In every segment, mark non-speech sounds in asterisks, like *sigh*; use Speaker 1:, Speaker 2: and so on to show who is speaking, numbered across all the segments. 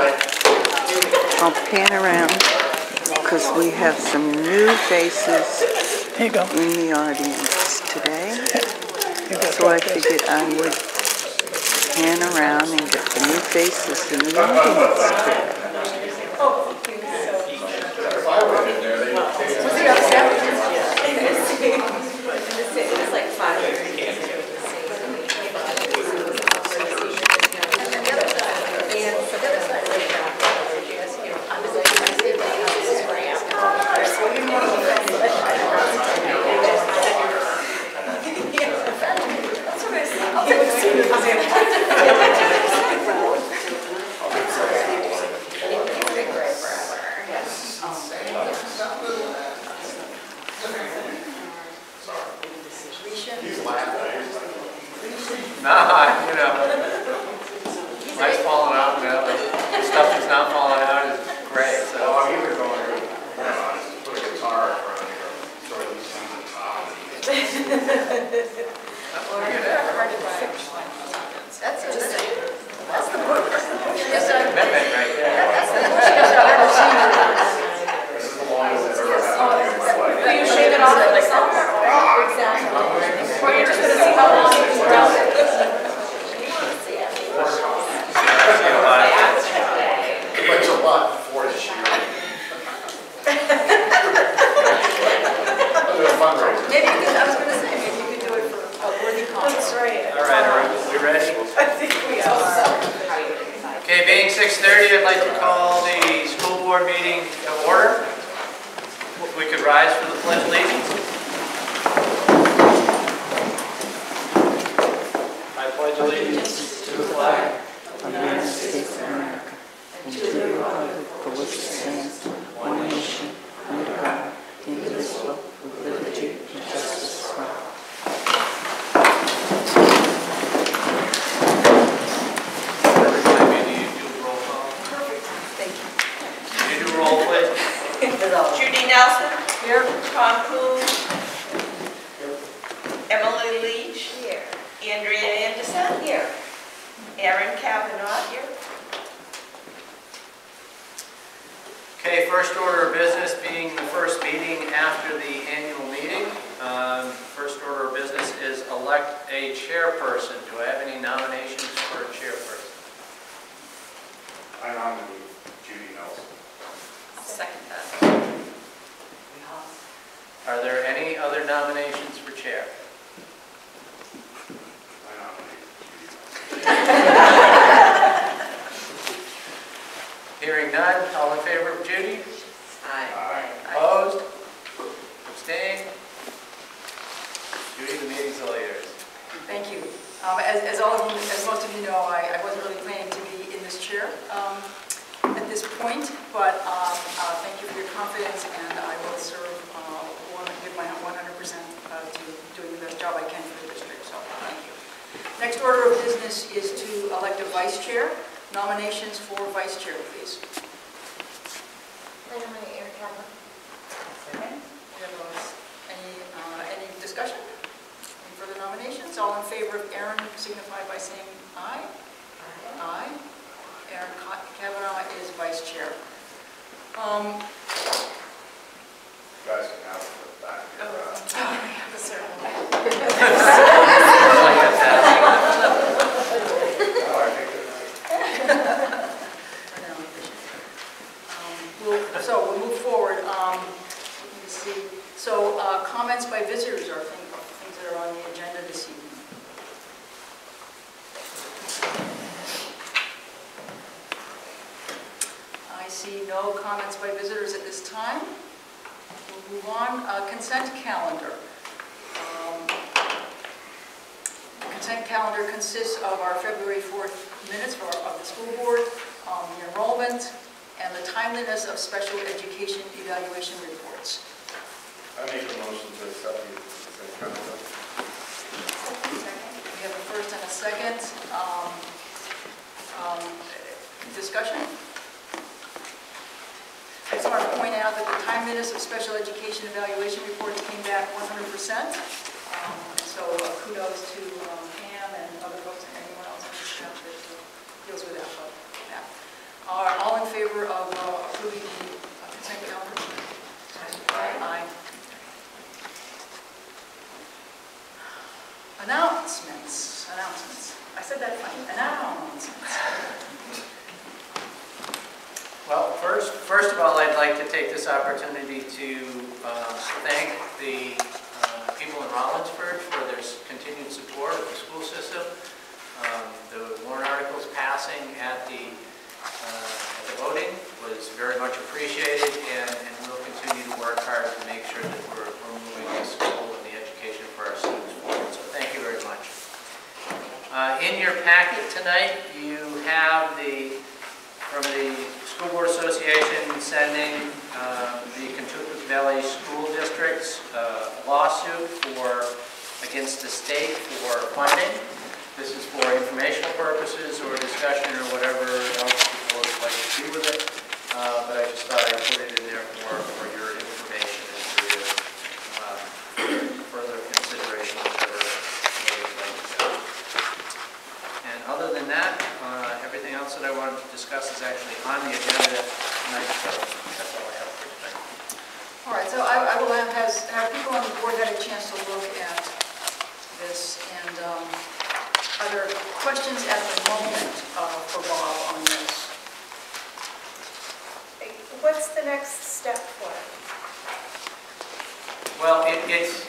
Speaker 1: I'll pan around because we have some new faces
Speaker 2: Here you go.
Speaker 1: in the audience today.
Speaker 2: Here you go.
Speaker 1: So I figured I would pan around and get the new faces in the audience today.
Speaker 3: As all of you, as most of you know, I I wasn't really planning to be in this chair um, at this point, but um, uh, thank you for your confidence, and I will serve, uh, one- give my 100% uh, to doing the best job I can for the district, so thank you. Next order of business is to elect a vice chair. Nominations for vice chair, please.
Speaker 4: I nominate Eric Kavanaugh.
Speaker 3: Second. We have uh, Any, uh, any discussion? Any further nominations? All in favor of Aaron signify by saying aye. Aye. Aaron Kavanaugh is vice chair. Um,
Speaker 5: You guys can have it back. uh, Oh, I think that-
Speaker 3: um, we'll- So we'll move forward. Um, Let me see. So uh, comments by visitors are thing- are things that are on the agenda this evening. I see no comments by visitors at this time. We'll move on. Uh, Consent calendar. Um, Consent calendar consists of our February 4th minutes for, of the school board, um, the enrollment, and the timeliness of special education evaluation reports.
Speaker 5: I make a motion to accept the consent calendar.
Speaker 3: We have a first and a second. Um, um, Discussion? just want to point out that the time minutes of special education evaluation reports came back 100%. Um, so uh, kudos to um, Pam and other folks and anyone else on the staff that uh, deals with that. But, yeah. Are all in favor of uh, approving the uh, consent calendar? Aye. Announcements. Announcements. I said that funny. Announcements.
Speaker 1: Well, first, first of all, I'd like to take this opportunity to uh, thank the uh, people in Rollinsford for their continued support of the school system. Um, The warrant articles passing at the, uh, at the voting was very much appreciated, and and we'll continue to work hard to make sure that we're we're moving the school and the education for our students forward. So thank you very much. Uh, In your packet tonight, you have the, from the School Board Association sending uh, the Contoocook Valley School District's uh, lawsuit for, against the state for funding. This is for informational purposes or discussion or whatever else board would like to do with it. Uh, But I just thought I'd put it in there for, for your information and for your uh, further consideration. And other than that, else that I wanted to discuss is actually on the agenda tonight, so that's all I have for tonight.
Speaker 3: All right, so I I will have, has- have people on the board had a chance to look at this, and um, are there questions at the moment uh, for Bob on this?
Speaker 6: What's the next step for it?
Speaker 1: Well, it- it's,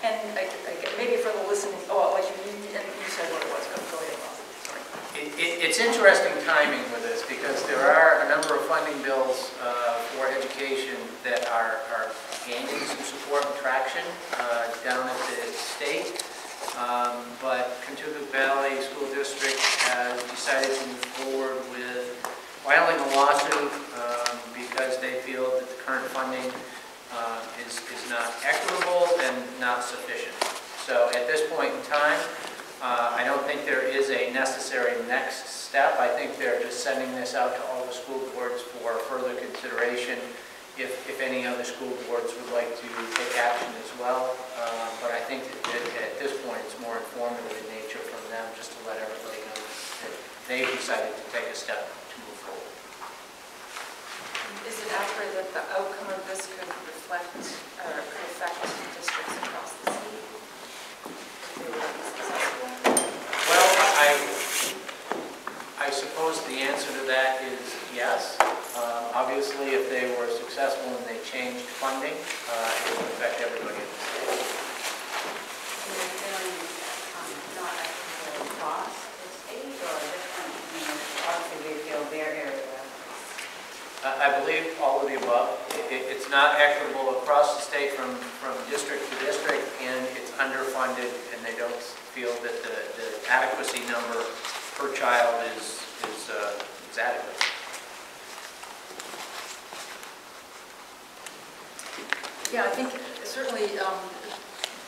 Speaker 3: And I- I- maybe for the listening, oh, like you, you and you said what it was, go go ahead, Bob. Sorry.
Speaker 1: it- it- it's interesting timing with this, because there are a number of funding bills uh, for education that are are gaining some support and traction uh, down at the state. Um, But Contoocook Valley School District has decided to move forward with filing a lawsuit um, because they feel that the current funding uh, is is not equitable and not sufficient. So at this point in time, uh, I don't think there is a necessary next step. I think they're just sending this out to all the school boards for further consideration if, if any other school boards would like to take action as well. Uh, But I think that at this point, it's more informative in nature from them, just to let everybody know that they've decided to take a step to move forward.
Speaker 7: Is it accurate that the outcome of this could reflect, or could affect districts across the state? If they were successful?
Speaker 1: Well, I, I suppose the answer to that is yes. Uh, Obviously, if they were successful and they changed funding, uh, it would affect everybody in the state.
Speaker 8: And they're feeling um, not equitable across the state or different, you know, obviously they feel their area.
Speaker 1: I I believe all of the above. It- it- It's not equitable across the state from, from district to district, and it's underfunded, and they don't feel that the the adequacy number per child is, is uh, is adequate.
Speaker 3: Yeah, I think certainly um,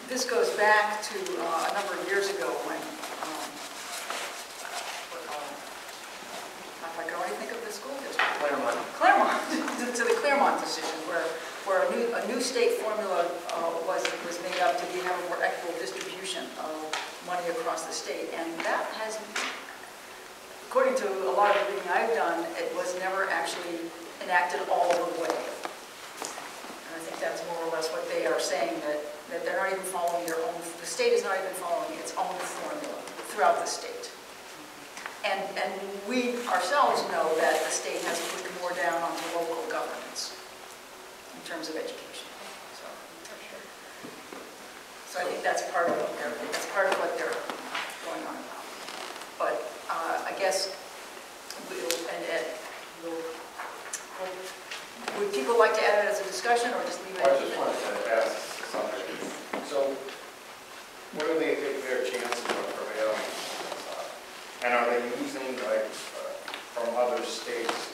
Speaker 3: this goes back to uh, a number of years ago when, um, what, um, if I can only think of the school district.
Speaker 1: Claremont.
Speaker 3: Claremont, *laughs* to the Claremont decision, where, where a new, a new state formula uh, was, was made up to be- have a more equitable distribution of money across the state. And that has, according to a lot of the reading I've done, it was never actually enacted all the way. And I think that's more or less what they are saying, that, that they're not even following their own, the state is not even following its own formula throughout the state. And, and we ourselves know that the state has put more down onto local governments in terms of education, so. So I think that's part of what they're, that's part of what they're going on about. But uh, I guess we'll, and Ed, we'll, would people like to add it as a discussion or just leave it?
Speaker 5: I just wanted to ask something. So, what do they think their chances of prevailing? And are they using, like, uh, from other states,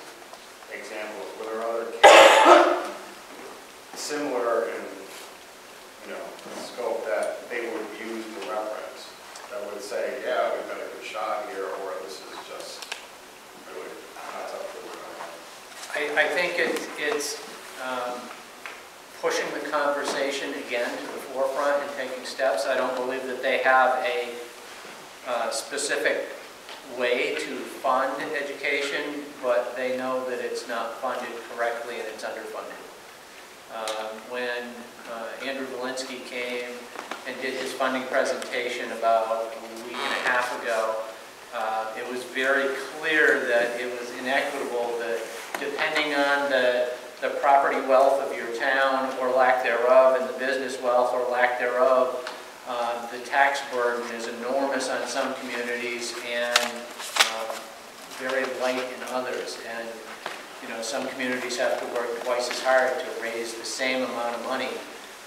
Speaker 5: examples? Were there other cases similar in, you know, scope that they would use to reference? That would say, yeah, we've got a good shot here, or this is just really not up to the
Speaker 1: I, I think it- it's um, pushing the conversation again to the forefront and taking steps. I don't believe that they have a uh, specific way to fund education, but they know that it's not funded correctly and it's underfunded. Um, When uh, Andru Volinsky came and did his funding presentation about a week and a half ago, uh, it was very clear that it was inequitable, that depending on the, the property wealth of your town or lack thereof, and the business wealth or lack thereof, uh, the tax burden is enormous on some communities and um, very light in others. And, you know, some communities have to work twice as hard to raise the same amount of money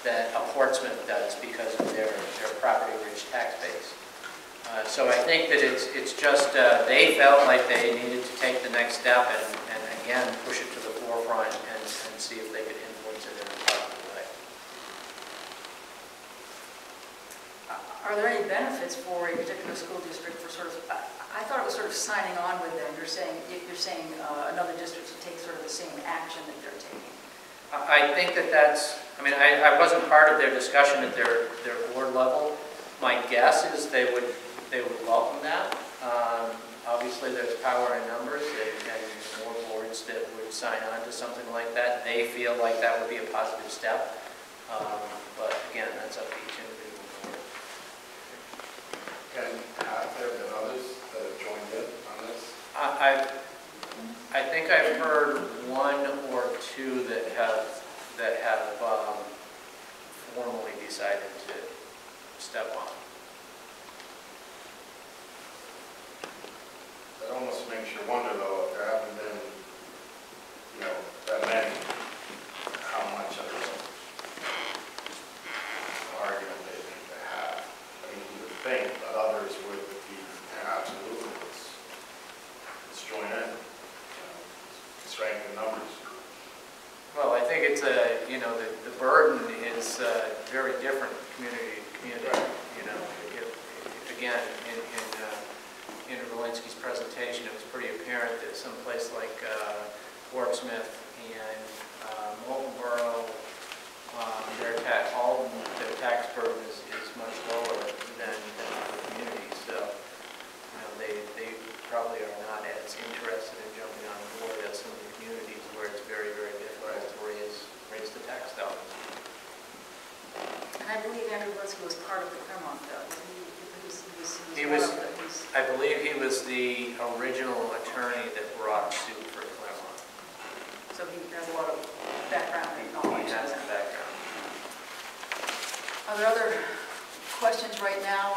Speaker 1: that a Portsmouth does because of their, their property-rich tax base. Uh, So I think that it's, it's just, uh, they felt like they needed to take the next step and, and again, push it to the forefront and, and see if they could influence it in a positive way.
Speaker 9: Are there any benefits for a particular school district for sort of, I I thought it was sort of signing on with them. You're saying, if you're saying uh, another district should take sort of the same action that they're taking.
Speaker 1: I I think that that's, I mean, I, I wasn't part of their discussion at their, their board level. My guess is they would, they would welcome that. Um, Obviously, there's power in numbers and and that would sign on to something like that. They feel like that would be a positive step. Um, But again, that's up to each individual board.
Speaker 5: And have there been others that have joined in on this?
Speaker 1: I, I- I think I've heard one or two that have, that have um, formally decided to step on.
Speaker 5: That almost makes you wonder though, if there haven't been, you know, how much of an argument they think they have. I mean, you would think that others would be, absolutely, let's, let's join in. you know, Strength in numbers.
Speaker 1: Well, I think it's a, you know, the, the burden is uh, very different community to community, you know. Again, in, in, uh, in presentation, it was pretty apparent that someplace like uh, Portsmouth and uh, Moultonborough, um, their tax, all, of tax burden is, is much lower than, than other communities. So, you know, they, they probably are not as interested in jumping on board as some of the communities where it's very, very difficult to raise, raise the tax dollars.
Speaker 9: And I believe Andru Volinsky was part of the Claremont bill. He was, he was,
Speaker 1: He
Speaker 9: he was
Speaker 1: was-
Speaker 9: one of the, he was-
Speaker 1: I believe he was the original attorney that brought suit for Claremont.
Speaker 9: so he has a lot of background and knowledge.
Speaker 1: He has the background.
Speaker 9: Are there other questions right now?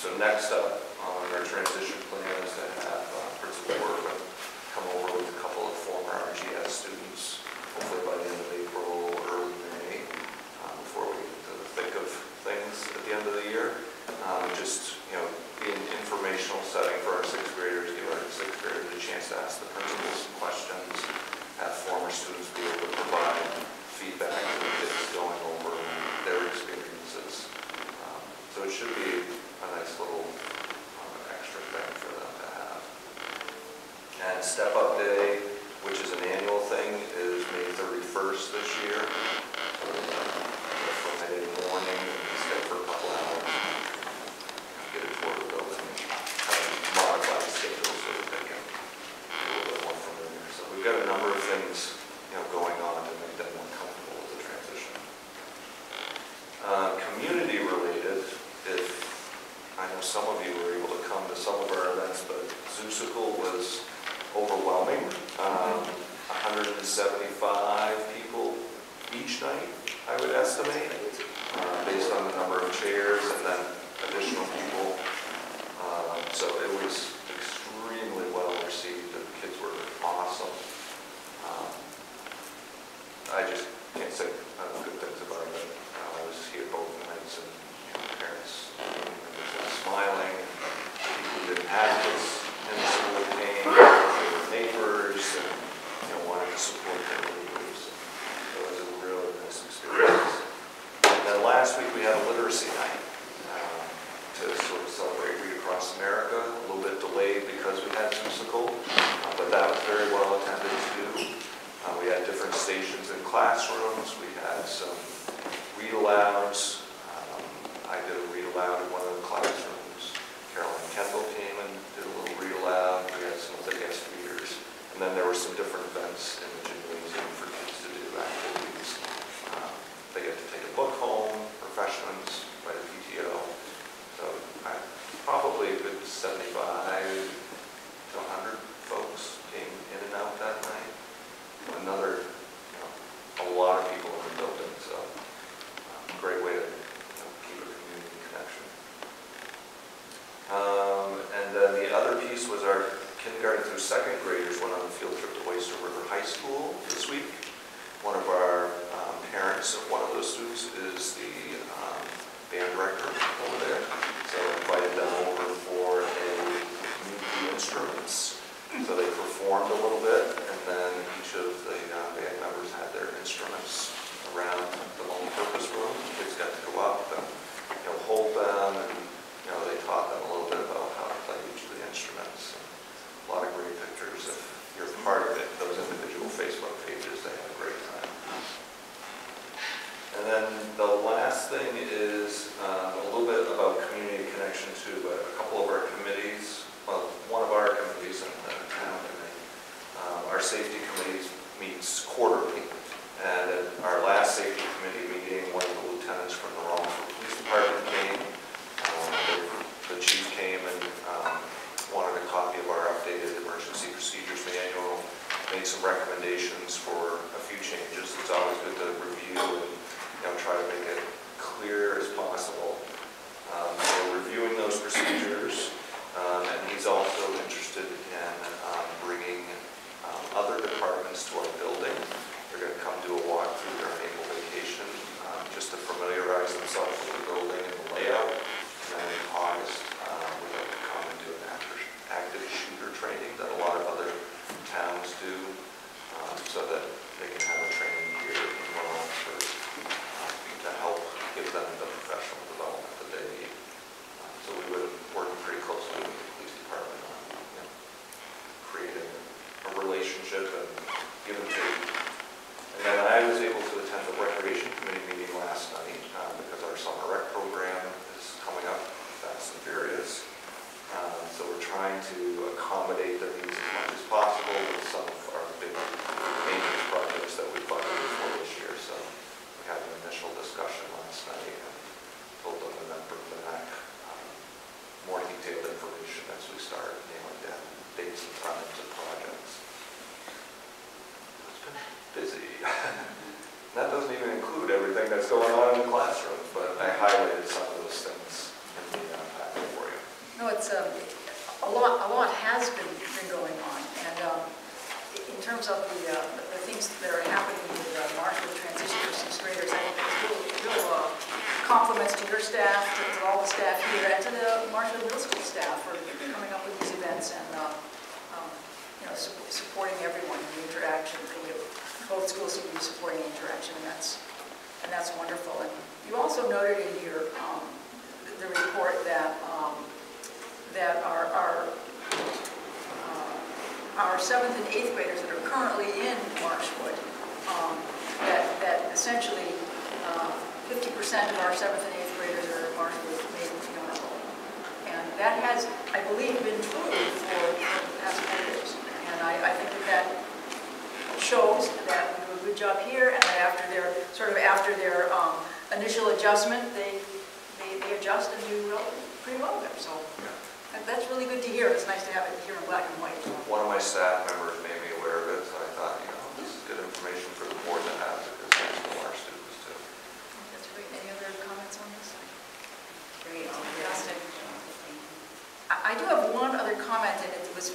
Speaker 10: So
Speaker 9: next up on our transition plan is to have uh, Principal Workman come over with a couple of former RGS students, hopefully by the end of April, early May, uh, before we get to the thick of things at the end of the year. Um, just, you know, be an informational setting for our sixth graders, give our sixth graders a chance to ask the principals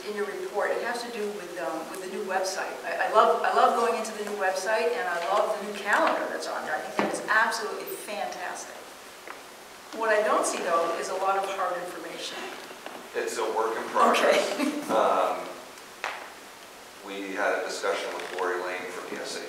Speaker 9: in
Speaker 3: your report, it has to do with, um, with the new website. I, I, love, I love going into the new website, and I love the new calendar that's on there. I think that is absolutely fantastic. What I don't see, though, is a lot of hard information.
Speaker 9: It's a work in progress.
Speaker 3: Okay. *laughs*
Speaker 9: um, we had a discussion with Lori Lane
Speaker 11: from
Speaker 12: ESA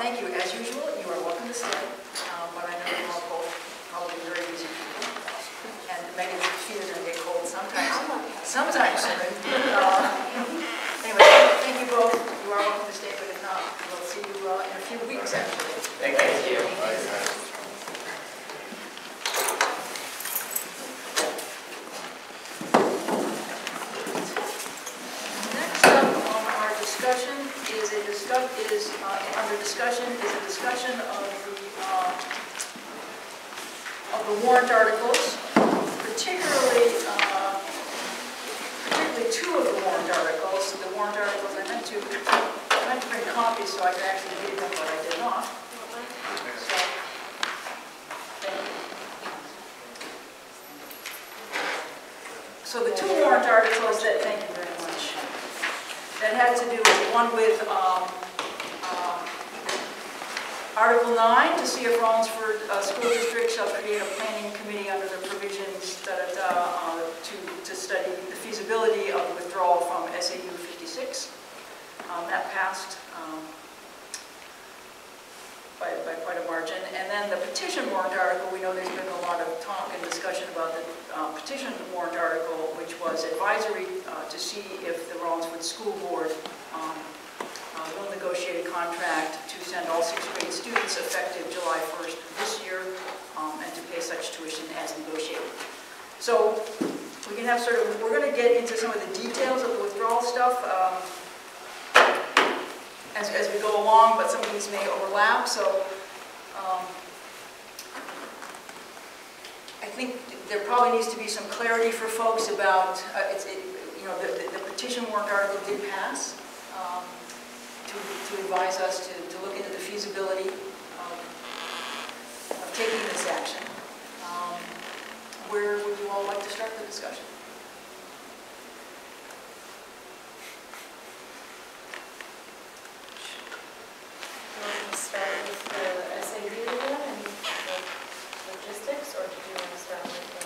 Speaker 12: Thank you. As usual, you are welcome to stay. Um, But I know you're all both probably very busy people. And Megan's feet are going to get cold sometimes. Sometimes soon. Uh, Anyway, thank you both. You are welcome to stay, but if not, we'll see you uh, in a few weeks, actually.
Speaker 5: Thank you.
Speaker 12: Next up on our discussion is a discuss, is, uh, under discussion is a discussion of the, uh, of the warrant articles, particularly, uh, particularly
Speaker 3: actually two of the warrant articles. The warrant articles, I meant to, I meant to bring copies so I actually them, I did not. So, the two warrant articles that, thank you very much, that had to do with, one with um, um, Article 9, to see if Rollinsford uh, School District shall create a planning committee under the provisions that, uh, to to study the feasibility of withdrawal from SAU 56. Um, That passed um, by by quite a margin. And then the petition warrant article, we know there's been a lot of talk and discussion about the uh, petition warrant article, which was advisory uh, to see if the Rollinsford School Board um, uh, will negotiate a contract to send all sixth grade students effective July 1st this year um, and to pay such tuition as negotiated. So we can have sort of, we're going to get into some of the details of the withdrawal stuff um, as, as we go along, but some of these may overlap, so um, I think there probably needs to be some clarity for folks about, uh, it- you know, the the petition warrant article did pass um, to to advise us to to look into the feasibility of of taking this action. Um, Where would you all like to start the discussion?
Speaker 13: Do you want to start with the SAU again and the logistics, or do you want to start with the?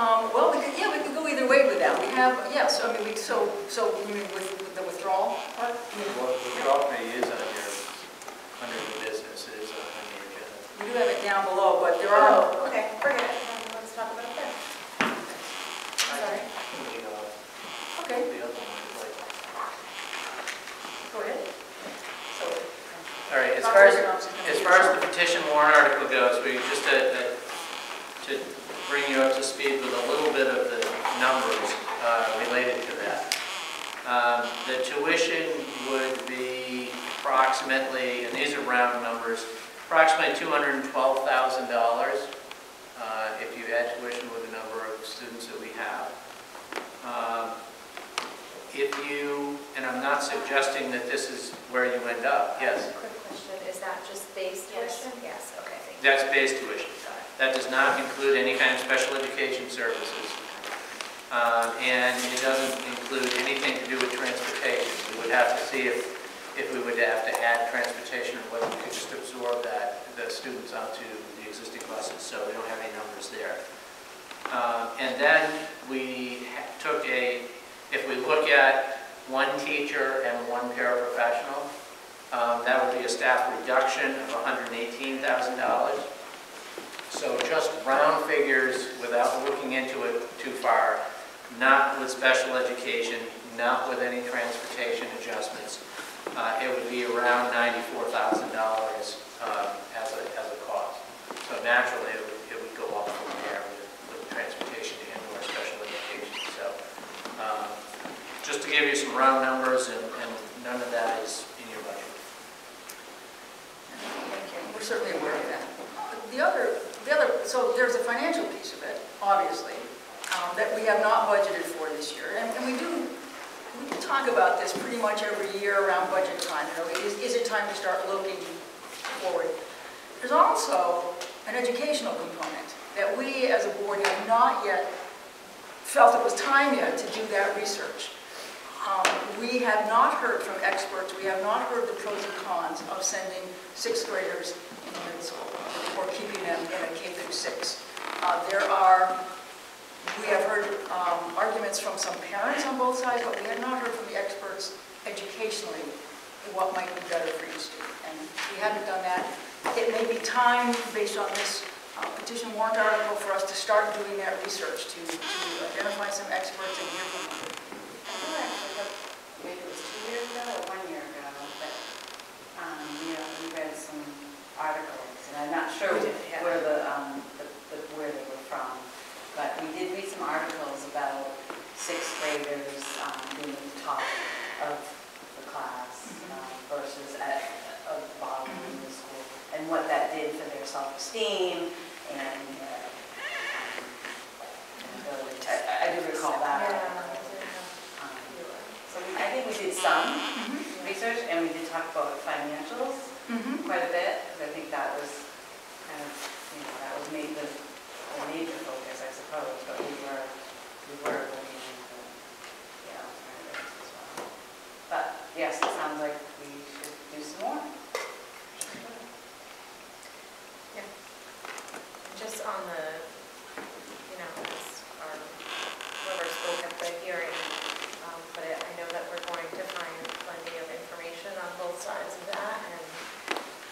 Speaker 3: Um, Well, we could, yeah, we could go either way with that. We have, yes, I mean, we, so, so you mean with with the withdrawal part?
Speaker 1: Well, withdrawal pay is on your, under the business, it is on your agenda.
Speaker 3: We do have it down below, but there are,
Speaker 13: Oh, okay, forget it, then let's talk about that. Sorry.
Speaker 1: You know,
Speaker 3: okay,
Speaker 1: the other one, like,
Speaker 3: go ahead. So,
Speaker 1: All right, as
Speaker 3: Dr.
Speaker 1: far as, as far as the petition warrant article goes, we just to, to bring you up to speed with a little bit of the numbers uh, related to that. Um, The tuition would be approximately, and these are round numbers, approximately $212,000 uh, if you add tuition with the number of students that we have. Um, If you, and I'm not suggesting that this is where you end up, yes?
Speaker 13: Quick question, is that just base tuition? Yes, okay, thank you.
Speaker 1: That's base tuition. That does not include any kind of special education services. Um, And it doesn't include anything to do with transportation. We would have to see if, if we would have to add transportation or whether we could just absorb that, the students onto the existing buses, so we don't have any numbers there. Um, And then we ha- took a, if we look at one teacher and one paraprofessional, um, that would be a staff reduction of $118,000. So just round figures without looking into it too far, not with special education, not with any transportation adjustments. Uh, It would be around $94,000 uh, as a, as a cost. So naturally, it would, it would go up from there with, with transportation and or special education. So um, just to give you some round numbers, and, and none of that is in your budget.
Speaker 3: Thank you. We're certainly aware of that. The other, the other, so there's a financial piece of it, obviously, um, that we have not budgeted for this year. And and we do, we talk about this pretty much every year around budget time. You know, is, is it time to start looking forward? There's also an educational component that we as a board have not yet felt it was time yet to do that research. Um, We have not heard from experts, we have not heard the pros and cons of sending sixth graders in school or keeping them in a K through six. Uh, There are, we have heard um, arguments from some parents on both sides, but we have not heard from the experts educationally what might be better for each student. And we haven't done that. It may be time, based on this uh, petition warrant article, for us to start doing that research, to to identify some experts and hear from them.
Speaker 8: I feel actually maybe it was two years ago or one year ago, but, um, you know, we read some articles, and I'm not sure
Speaker 3: did, yeah.
Speaker 8: where the, um, the- the- where they were from, but we did read some articles about sixth graders um, being at the top of the class
Speaker 3: Mhm.
Speaker 8: um, versus at, of the bottom of the school, and what that did for their self-esteem and, uh, um, ability I I do recall that.
Speaker 13: Yeah,
Speaker 8: article.
Speaker 13: I think we
Speaker 8: did some research, and we did talk about financials. Quite a bit, because I think that was kind of, you know, that was made the, the major focus, I suppose, but we were, we were looking into, the alternatives as well. But, yes, it sounds like we should do some more. Yeah.
Speaker 13: Just on the, you know, as our, whoever spoke at the hearing, um, but I I know that we're going to find plenty of information on both sides of that, and,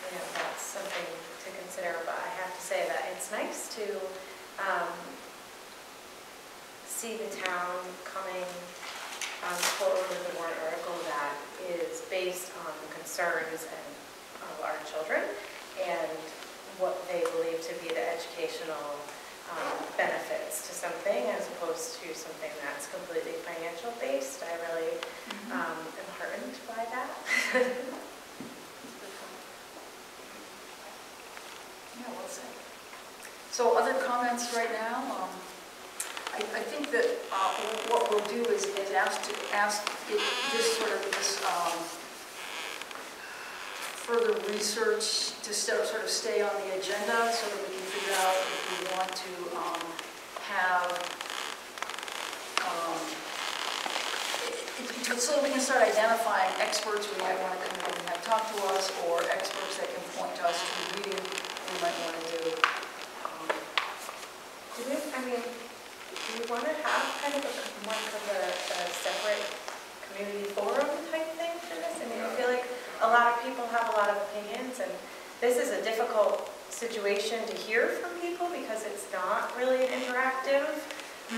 Speaker 13: you know, that's something to consider, but I have to say that it's nice to um, see the town coming um, forward with a warrant article that is based on the concerns and of our children, and what they believe to be the educational um, benefits to something as opposed to something that's completely financial based. I really um, am heartened by that. *laughs*
Speaker 3: Yeah, well said. So other comments right now? Um, I, I think that uh, what we'll do is is ask to, ask it, this sort of, this um, further research to sort of stay on the agenda so that we can figure out if we want to um, have, um, so that we can start identifying experts we might want to come in and have talk to us, or experts that can point us to reading we might want to do.
Speaker 13: Do we, I mean, do you want to have kind of a, more of a, a separate community forum type thing for this? I mean, I feel like a lot of people have a lot of opinions, and this is a difficult situation to hear from people because it's not really an interactive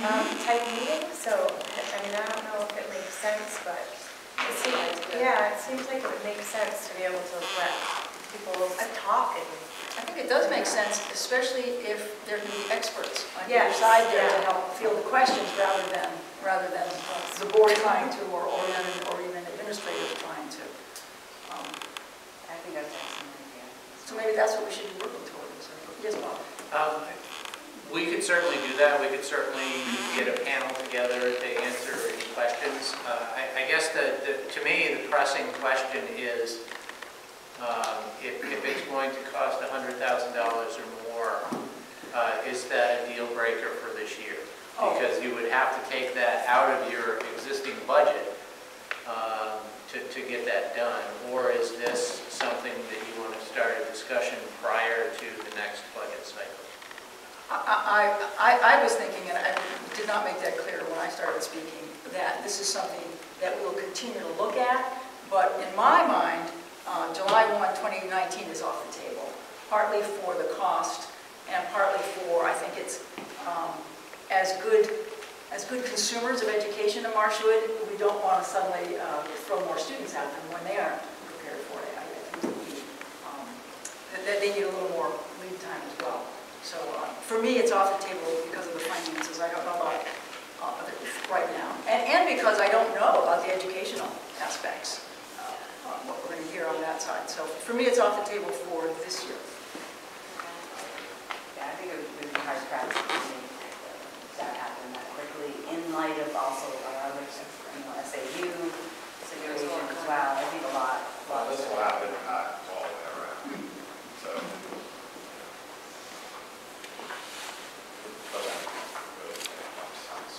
Speaker 13: um, type meeting, so, I mean, I don't know if it makes sense, but it seems, yeah, it seems like it would make sense to be able to let people talk and
Speaker 3: I think it does make sense, especially if there can be experts on either side there to help field the questions rather than, rather than the board trying to, or, or even, or even administrators trying to. Um,
Speaker 8: I think that's an excellent idea.
Speaker 3: So maybe that's what we should be working towards. Yes, Bob?
Speaker 1: Um, We could certainly do that, we could certainly get a panel together to answer any questions. Uh, I I guess the, the- to me, the pressing question is, um, if if it's going to cost $100,000 or more, uh, is that a deal breaker for this year?
Speaker 3: Oh.
Speaker 1: Because you would have to take that out of your existing budget um, to to get that done. Or is this something that you want to start a discussion prior to the next budget cycle?
Speaker 3: I, I, I was thinking, and I did not make that clear when I started speaking, that this is something that we'll continue to look at, but in my mind, uh, July 1, 2019 is off the table, partly for the cost and partly for, I think it's um, as good, as good consumers of education in Marshwood, we don't want to suddenly uh, throw more students at them when they aren't prepared for it. I think we, um, that they need a little more lead time as well. So uh, for me, it's off the table because of the finances. I don't know about uh, right now. And, and because I don't know about the educational aspects, Um, what we're going to hear on that side. So for me, it's off the table for this year.
Speaker 8: Yeah, I think it would be hard pressed to make that happen that quickly in light of also our other, you know, SAU situation as well. I think a lot, a
Speaker 5: Well,
Speaker 8: lot.
Speaker 5: this will happen not all the way around, so. But that really makes much sense.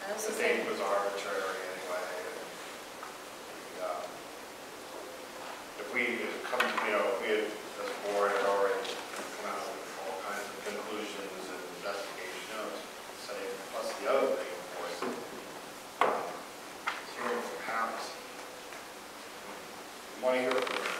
Speaker 13: I also
Speaker 5: The
Speaker 13: think
Speaker 5: date was arbitrary anyway, and, um, if we had come, you know, if we had, as a board had already come out with all kinds of conclusions and investigation notes, say, plus the other thing, of course, um, hearing from parents. We Want to hear from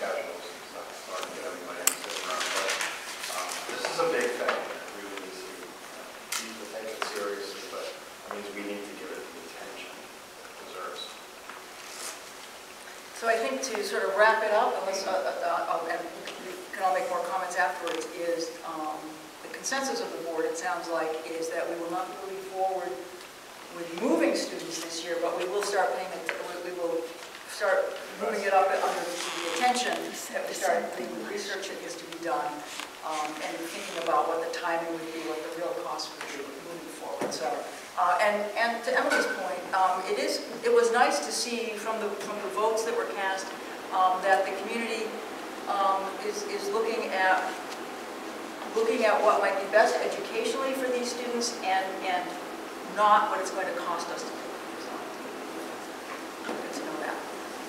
Speaker 5: schedules and stuff, to get everybody. But um, this is a big thing, uh.
Speaker 3: So I think to sort of wrap it up, unless, uh, uh, uh, and we can all make more comments afterwards, is um, the consensus of the board, it sounds like, is that we will not be moving forward with moving students this year, but we will start paying, we will start moving it up under the attention that we start, the research that is to be done, um, and thinking about what the timing would be, what the real cost would be moving forward. So, uh, and, and to Emily's point, um, it is, it was nice to see from the, from the votes that were cast, um, that the community, um, is, is looking at, looking at what might be best educationally for these students and, and not what it's going to cost us to do. So, Good to know that.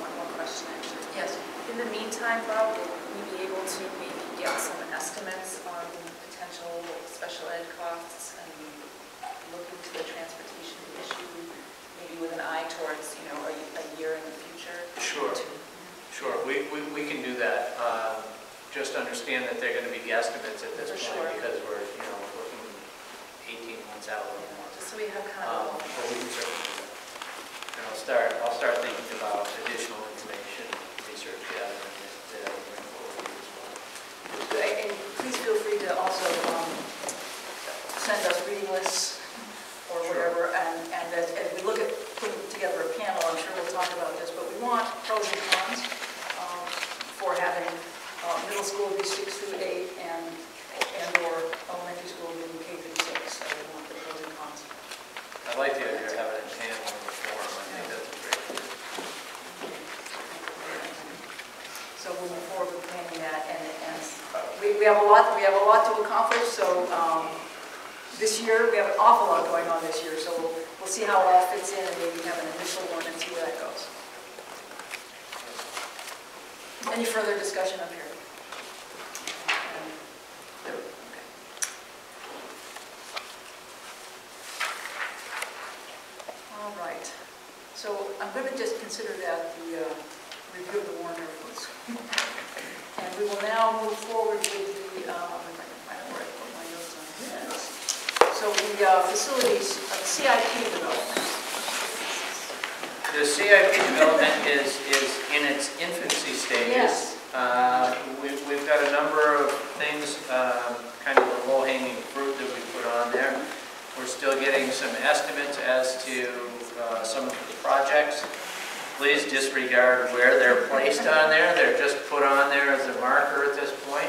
Speaker 7: One more question, actually.
Speaker 3: Yes.
Speaker 7: Meantime, Bob, will we be able to maybe get some estimates on potential special ed costs and look into the transportation issue, maybe with an eye towards, you know, a a year in the future?
Speaker 1: Sure.
Speaker 7: To-
Speaker 1: Sure, we, we, we can do that. Um, Just understand that they're going to be guesstimates at this point
Speaker 7: sure.
Speaker 1: because we're, you know, looking 18 months out or more.
Speaker 7: Just so we have kind
Speaker 1: Um,
Speaker 7: of.
Speaker 1: But we can certainly do that. And I'll start, I'll start thinking about additional information, research gathering that that I bring forward as well.
Speaker 3: And please feel free to also um, send us reading lists or whatever, and, and as, as we look at putting together a panel, I'm sure we'll talk about this, but we want pros and cons um, for having uh, middle school be six through eight and, and/or elementary school being K through six, so we want the pros and cons.
Speaker 1: I like the idea of having a panel in the forum, I think that's great.
Speaker 3: So we'll move forward with planning that, and, and we, we have a lot, we have a lot to accomplish, so, um, this year, we have an awful lot going on this year, so we'll, we'll see how it all fits in, and maybe have an initial one and see where that goes. Any further discussion up here? Okay. All right, so I'm going to just consider that the uh, review the warrant articles. And we will now move forward with the, um, I can find out where I put my notes So the uh, facilities, uh, CIP development.
Speaker 1: The CIP development is, is in its infancy stages.
Speaker 3: Yes.
Speaker 1: Uh, we- We've got a number of things, um, kind of the low-hanging fruit that we put on there. We're still getting some estimates as to uh, some of the projects. Please disregard where they're placed on there. They're just put on there as a marker at this point.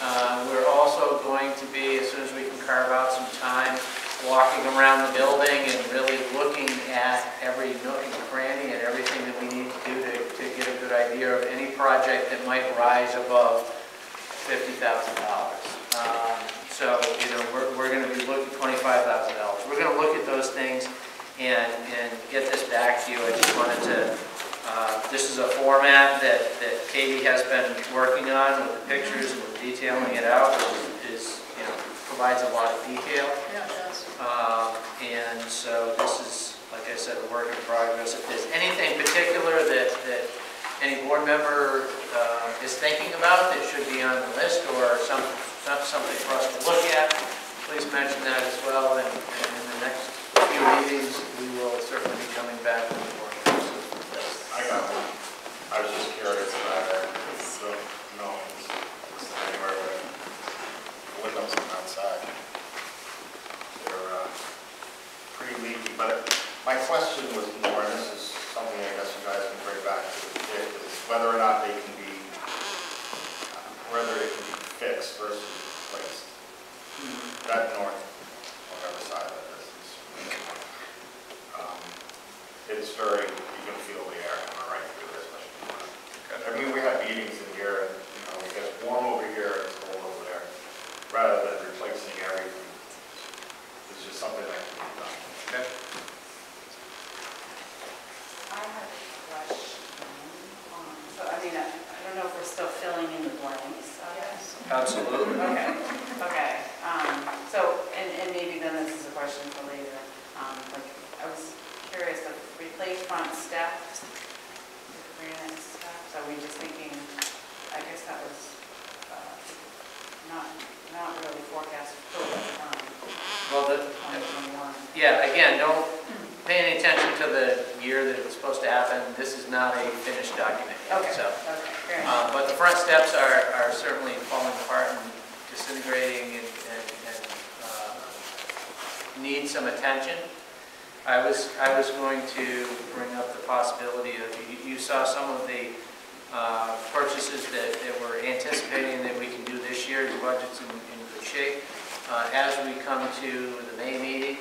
Speaker 1: Uh, We're also going to be, as soon as we can carve out some time, walking around the building and really looking at every nook and cranny and everything that we need to do to, to get a good idea of any project that might rise above $50,000. Um, So, you know, we're, we're gonna be looking, at $25,000. We're gonna look at those things and, and get this back to you. I just wanted to, uh, this is a format that, that Katie has been working on with the pictures and with detailing it out, which is, you know, provides a lot of detail.
Speaker 3: Yeah.
Speaker 1: Um, And so this is, like I said, a work in progress. If there's anything particular that, that any board member uh, is thinking about that should be on the list or some, some- something for us to look at, please mention that as well. And and in the next few meetings, we will certainly be coming back with more.
Speaker 5: I got one. I was just curious about it. So, no, it's anywhere but the windows on outside. They're uh, pretty leaky, but my question was more, and this is something I guess you guys can bring back to the kid, is whether or not they can be, uh, whether it can be fixed versus replaced. That north, whatever side that is, is, um, it's very, you can feel the air coming right through this, especially. I mean, we have meetings in here, and, you know, it gets warm over here, and it's cold over there, rather than replacing everything. It's just something that can be done.
Speaker 1: Okay.
Speaker 8: I have a question. um, So, I mean, I I don't know if we're still filling in the blanks. uh,
Speaker 3: Yes.
Speaker 1: Absolutely.
Speaker 8: Okay, okay. Um, So, and, and maybe then this is a question for later. Um, Like, I was curious, the replace front steps, the granite steps, are we just thinking, I guess that was uh, not, not really forecast for the time,
Speaker 1: Well, the,
Speaker 8: 2021.
Speaker 1: Yeah, again, don't pay any attention to the year that it was supposed to happen. This is not a finished document yet,
Speaker 8: Okay,
Speaker 1: so.
Speaker 8: okay, fair enough.
Speaker 1: uh, But the front steps are, are certainly falling apart and disintegrating and, and, and uh, need some attention. I was, I was going to bring up the possibility of, you, you saw some of the uh, purchases that, that we're anticipating that we can do this year. The budget's in, in good shape. Uh, As we come to the May meeting,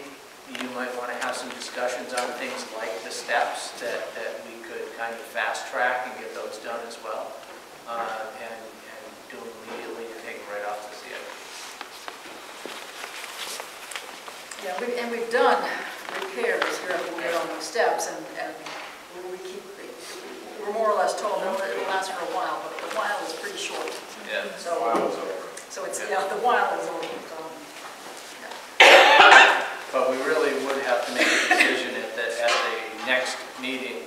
Speaker 1: you might want to have some discussions on things like the steps that, that we could kind of fast track and get those done as well. Uh, And, and do them immediately and take them right off the CIP.
Speaker 3: Yeah, we- and we've done repairs here at the on those steps, and, and we keep, we're more or less told, no, it'll last for a while, but the while is pretty short.
Speaker 1: Yeah.
Speaker 3: So,
Speaker 5: While it's over.
Speaker 3: so it's, yeah, the while is over, so,
Speaker 1: But we really would have to make a decision at the, at the next meeting,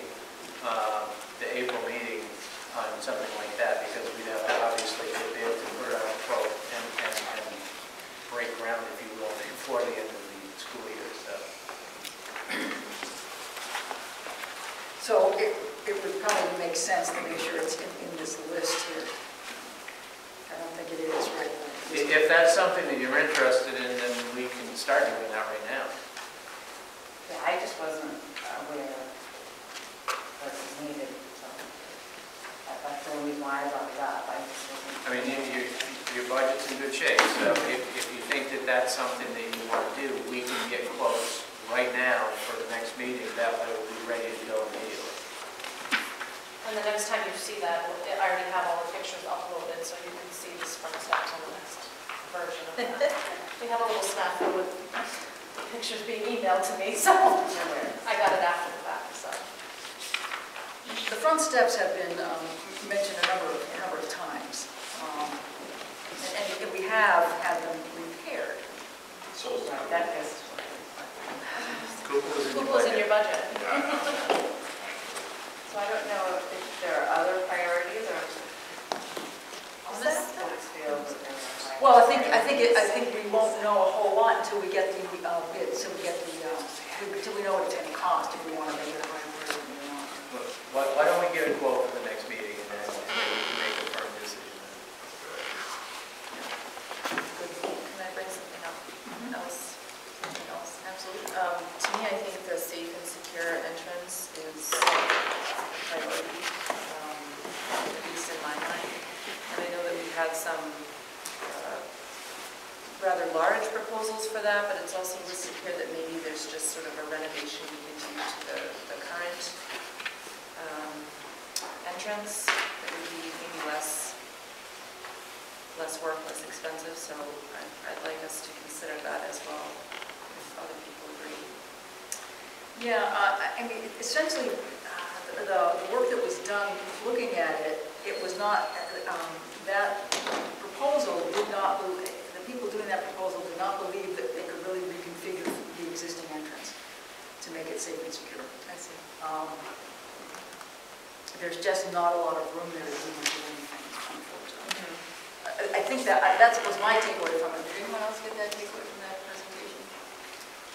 Speaker 1: that,
Speaker 8: was
Speaker 4: my
Speaker 3: takeaway from it. Did anyone else get that takeaway from that presentation?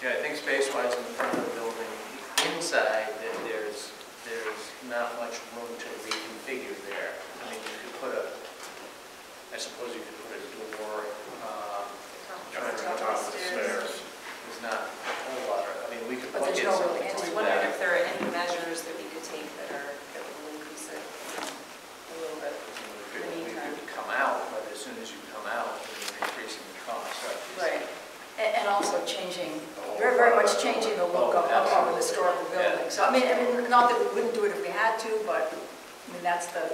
Speaker 1: Yeah, I think space-wise in the front of the building, inside, that there's, there's not much room to reconfigure there. I mean, you could put a, I suppose you could put a door, um, trying to
Speaker 5: Top of the stairs.
Speaker 1: There's not a whole lot, of- I mean, we could
Speaker 3: But
Speaker 1: look
Speaker 3: there's
Speaker 1: at
Speaker 3: no
Speaker 1: something
Speaker 3: real
Speaker 4: I was
Speaker 1: like
Speaker 4: wondering
Speaker 1: that.
Speaker 4: if there are any measures that we could take that are, that will increase it a little bit.
Speaker 1: We could, we could come out, but as soon as you come out, you're increasing the cost, right?
Speaker 3: And and also changing, very, very much changing the look of of our historical building. So, I mean, I mean, not that we wouldn't do it if we had to, but, I mean, that's the,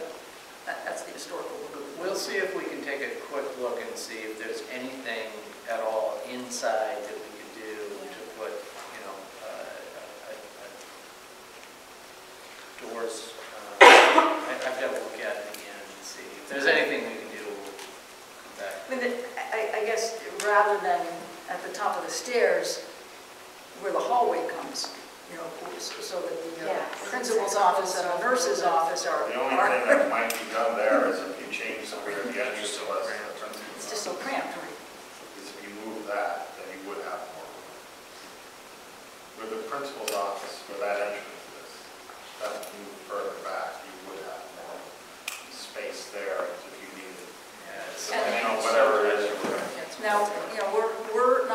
Speaker 3: that- that's the historical look
Speaker 1: We'll see if we can take a quick look and see if there's anything at all inside that we could do to put, you know, uh, doors. uh, I- I've got to look at it again and see. If there's anything we can do, we'll.
Speaker 3: I mean, the- I, I guess rather than at the top of the stairs where the hallway comes, you know, so so that the uh,
Speaker 8: Yeah.
Speaker 3: principal's office and the nurse's office are.
Speaker 5: The only
Speaker 3: are-
Speaker 5: thing that might be done there is if you change where the entrance was.
Speaker 3: It's just so cramped, right?
Speaker 5: Because if you move that, then you would have more room. With the principal's office, where that entrance is, that move further back, you would have more space there if you needed.
Speaker 1: Yeah, it's-
Speaker 5: Depending on whatever it is you're doing.
Speaker 3: Now, you know, we're, we're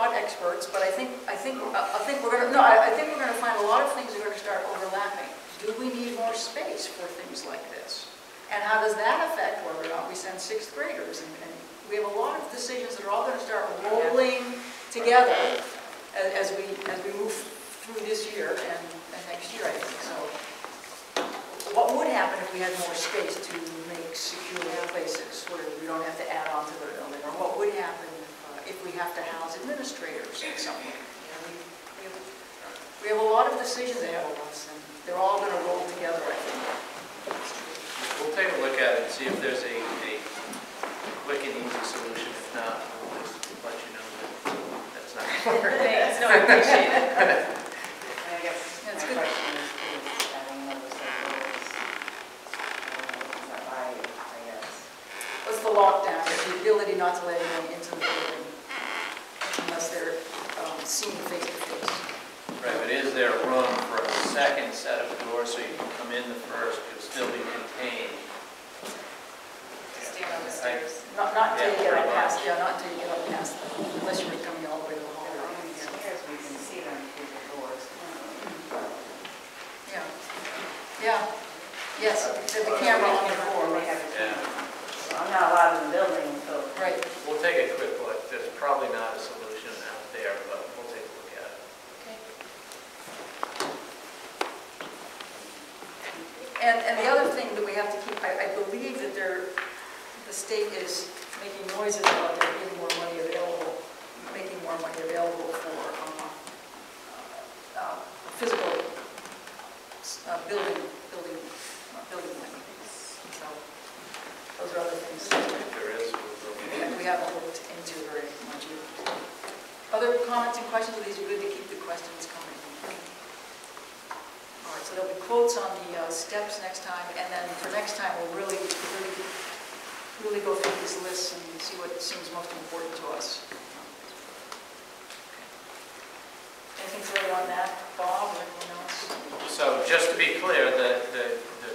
Speaker 3: not experts, but I think, I think, uh, I think we're gonna, no, I I think we're gonna find a lot of things are gonna start overlapping. Do we need more space for things like this? And how does that affect whether or not we send sixth graders? And and we have a lot of decisions that are all gonna start rolling together as, as we, as we move through this year and, and next year, I think, so. What would happen if we had more space to make secure places where we don't have to add on to the building? Or what would happen if, we have to house administrators in somewhere? You know, we- we have- We have a lot of decisions ahead of us, and they're all going to roll together, I think.
Speaker 1: We'll take a look at it and see if there's a, a quick and easy solution. If not, we'll just let you know that that's not going to work. *laughs*
Speaker 4: Thanks, no, I appreciate it.
Speaker 8: I guess my
Speaker 3: That's good.
Speaker 8: question is, is adding another set of doors, uh, that by, I guess?
Speaker 3: What's the lockdown? It's the ability not to let anyone into the building unless they're seen face to face.
Speaker 1: Right, but is there room for a second set of doors so you can come in the first, but still be contained?
Speaker 4: Stand on the
Speaker 1: I-
Speaker 4: stairs.
Speaker 3: Not, not until you get up
Speaker 1: Yeah, pretty
Speaker 3: past,
Speaker 1: much.
Speaker 3: yeah, not until you get up past, the- unless you're coming all the way to the
Speaker 8: On
Speaker 3: hallway.
Speaker 8: the stairs, we can see them through the doors.
Speaker 3: Yeah, yeah, yes, there's a camera on the floor,
Speaker 8: They
Speaker 3: right?
Speaker 8: have a
Speaker 1: Yeah.
Speaker 8: camera. So I'm not allowed in the building so.
Speaker 3: Right,
Speaker 1: We'll take a quick look. There's probably not a solution out there, but we'll take a look at it.
Speaker 3: And, and the other thing that we have to keep, I, I believe that there, the state is making noises about there being more money available, making more money available for, um, uh, physical, uh, building, building, uh, building money. So, those are other things
Speaker 1: there is,
Speaker 3: that we haven't looked into very much either. Other comments and questions, these are good to keep the questions coming. All right, so there'll be quotes on the uh, steps next time, and then for next time, we'll really, really really go through these lists and see what seems most important to us. Anything further on that, Bob, or anyone else?
Speaker 1: So just to be clear, the, the, the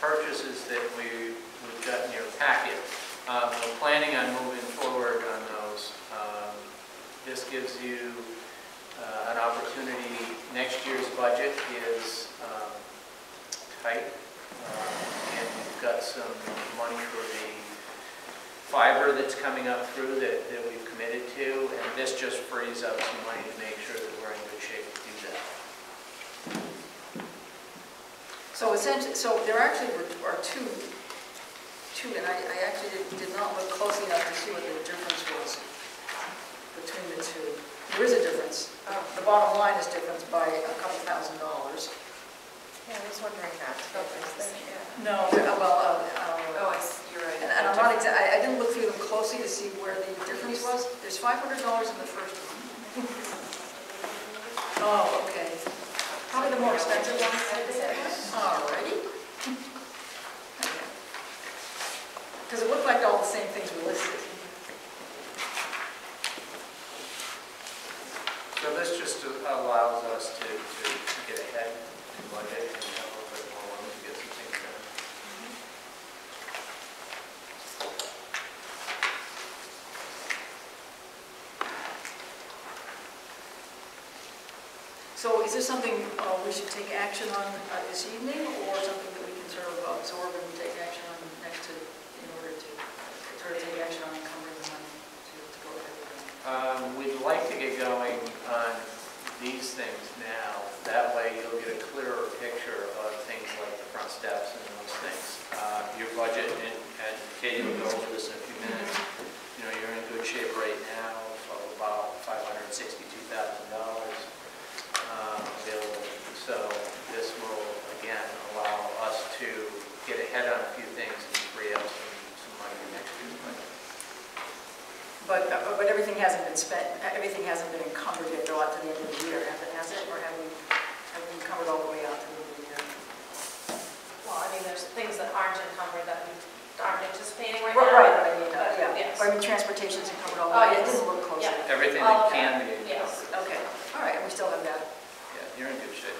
Speaker 1: purchases that we, we've got in your packet, um, we're planning on moving forward on those. Um, This gives you uh, an opportunity, next year's budget is tight, um, and we've got some money for the fiber that's coming up through that, that we've committed to, and this just frees up some money to make sure that we're in good shape to do that.
Speaker 3: So essentially, so there actually were- are two, two, and I, I actually did- did not look closely enough to see what the difference was between the two. There is a difference. The bottom line is different by a couple thousand dollars.
Speaker 7: Yeah, I was wondering that. too. Is there- yeah.
Speaker 3: No, well, uh, uh,
Speaker 4: Oh, I see, you're right.
Speaker 3: and and I'm not exa, I I didn't look through them closely to see where the difference was. There's five hundred dollars in the first one. *laughs* Oh, okay. Probably the more expensive one. Alrighty. Because it looked like all the same things were listed.
Speaker 1: So this just allows us to, to get ahead
Speaker 3: So is this something uh, we should take action on uh, this evening, or something that we can sort of absorb and take action on next to, in order to, sort of take action on encumbering the money to to go ahead with it?
Speaker 1: Um, we'd like to get going on these things now. That way you'll picture of things like the front steps and those things. Uh, your budget, and, and Katie will go over this in a few minutes, you know, you're in good shape right now of about five hundred and sixty-two thousand dollars um, available. So this will, again, allow us to get ahead on a few things and free up some, some money next year's budget.
Speaker 3: But, uh, but everything hasn't been spent, everything hasn't been encumbered yet, go out to the end of the year, has it, has it? Or have we, have we encumbered all the way out to the end of the year?
Speaker 7: Well, I mean, there's things that aren't encumbered that we aren't anticipating right
Speaker 3: Right,
Speaker 7: now.
Speaker 3: right, but I mean, uh,
Speaker 7: But,
Speaker 3: yeah,
Speaker 7: yes.
Speaker 3: But I mean, transportation's encumbered all the
Speaker 7: Oh,
Speaker 3: way, I
Speaker 7: yes.
Speaker 3: didn't look closely.
Speaker 7: Yeah.
Speaker 1: Everything
Speaker 7: All
Speaker 1: that
Speaker 7: of
Speaker 1: can
Speaker 7: that,
Speaker 1: be
Speaker 7: yes.
Speaker 1: covered.
Speaker 3: Okay, all right, and we still have that.
Speaker 1: Yeah, you're in good shape.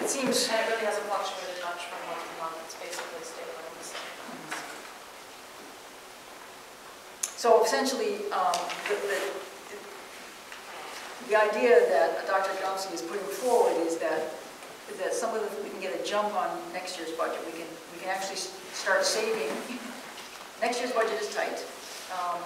Speaker 3: It seems,
Speaker 7: And it really hasn't fluctuated much from month to month, it's basically stayed around the same.
Speaker 3: so essentially, um, the, the, the idea that Dr. Gadomski is putting forward is that, that some of the, we can get a jump on next year's budget, we can, we can actually start saving. Next year's budget is tight. Um,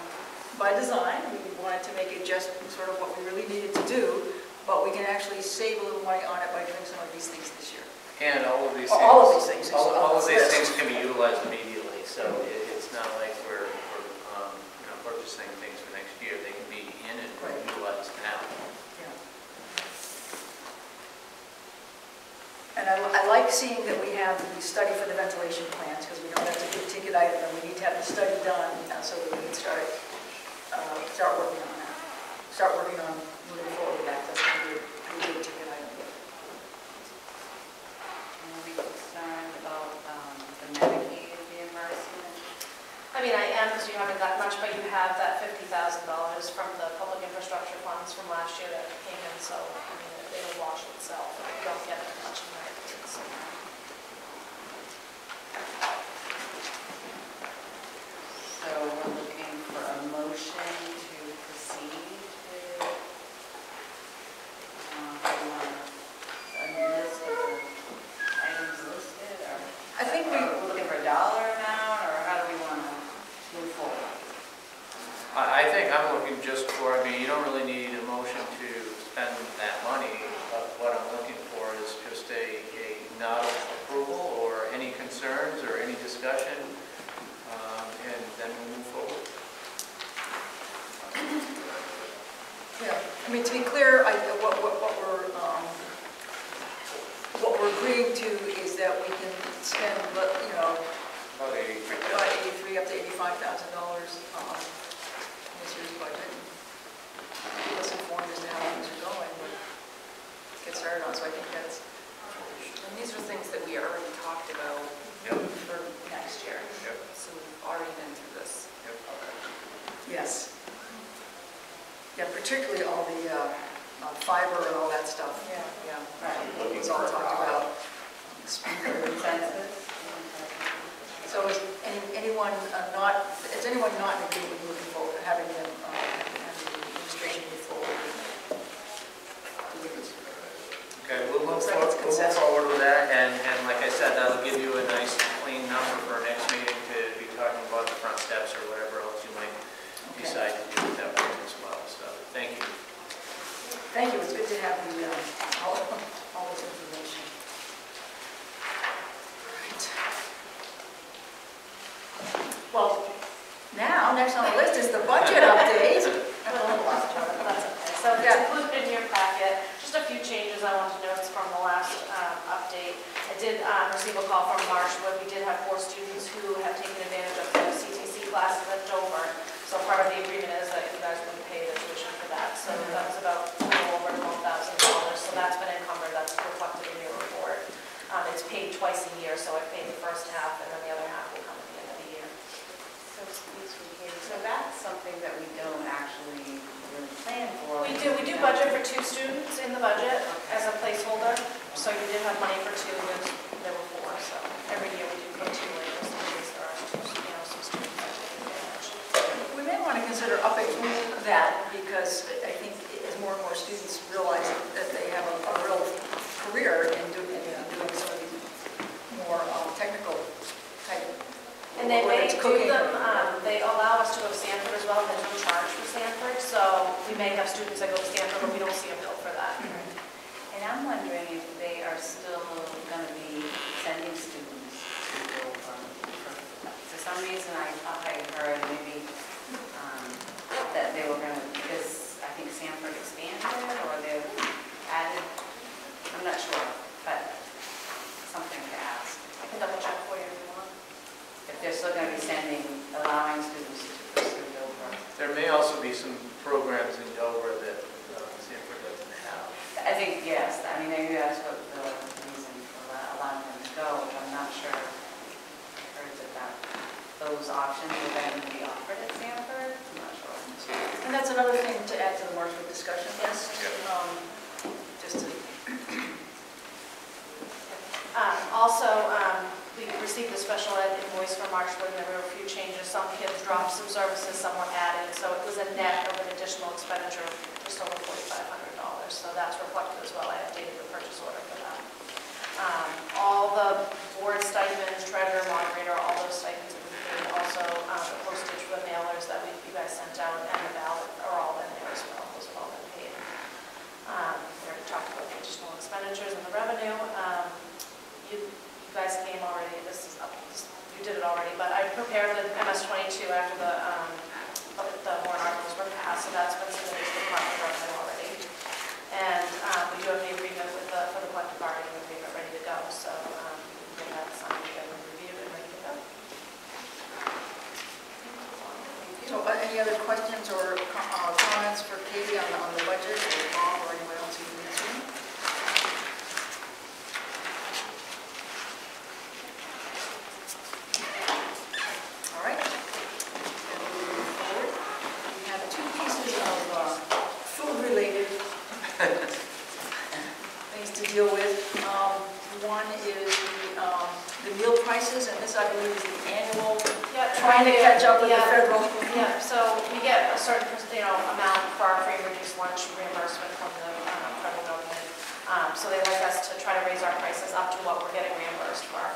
Speaker 3: By design, we wanted to make it just sort of what we really needed to do, but we can actually save a little money on it by doing some of these things this year.
Speaker 1: And all of these things.
Speaker 3: All of these things.
Speaker 1: All all of these things can be utilized immediately, so it- it's not like we're, we're, um, you know, purchasing things for next year. They can be in and
Speaker 3: Right.
Speaker 1: utilized now.
Speaker 3: And I, I like seeing that we have the study for the ventilation plans, because we know that's a big ticket item, and we need to have the study done, uh, so that we can start, uh, start working on that. Start working on moving forward with that, that's gonna be a pretty big ticket item.
Speaker 8: We concerned about um, the Medicaid reimbursement?
Speaker 7: I mean, I am, because you haven't got much, but you have that fifty thousand dollars from the public infrastructure funds from last year that came in, so, I mean, wash itself. You don't get as much in
Speaker 3: I
Speaker 1: mean, to
Speaker 3: be clear, I, what, what, what, we're um, what we're agreeing to is that we can spend, you know,
Speaker 1: about eighty-three
Speaker 3: up to eighty-five thousand dollars um, in this year's budget. Keep us informed as to how things are going. But get started on. So I think that's.
Speaker 4: And these are things that we already talked about
Speaker 1: yep.
Speaker 4: for next year.
Speaker 1: Yep. So we've already been through this. Yep. Yes.
Speaker 3: Yeah, particularly all the uh, uh, fiber and all that stuff.
Speaker 8: Yeah,
Speaker 3: yeah.
Speaker 8: Right.
Speaker 3: It was all talked about. *laughs* So is any, anyone uh, not, is anyone not in agreement with moving forward, having them, um, having the administration move forward?
Speaker 1: Okay, we'll move, forward, we'll move forward with that, and, and like I said, that'll give you a nice clean number for our next meeting. Thank you.
Speaker 3: It's good to have the, uh, all, all this information. Right. Well, now, next on the list is the budget update.
Speaker 7: I don't have a lot So it's included in your packet. Just a few changes I wanted to notice from the last um, update. I did um, receive a call from Marshwood. We did have four students who have taken advantage of the CTC classes left over. So part of the agreement is that you guys would pay budget for two students in the budget as a placeholder, so you did have money for two, up to what we're getting reimbursed for.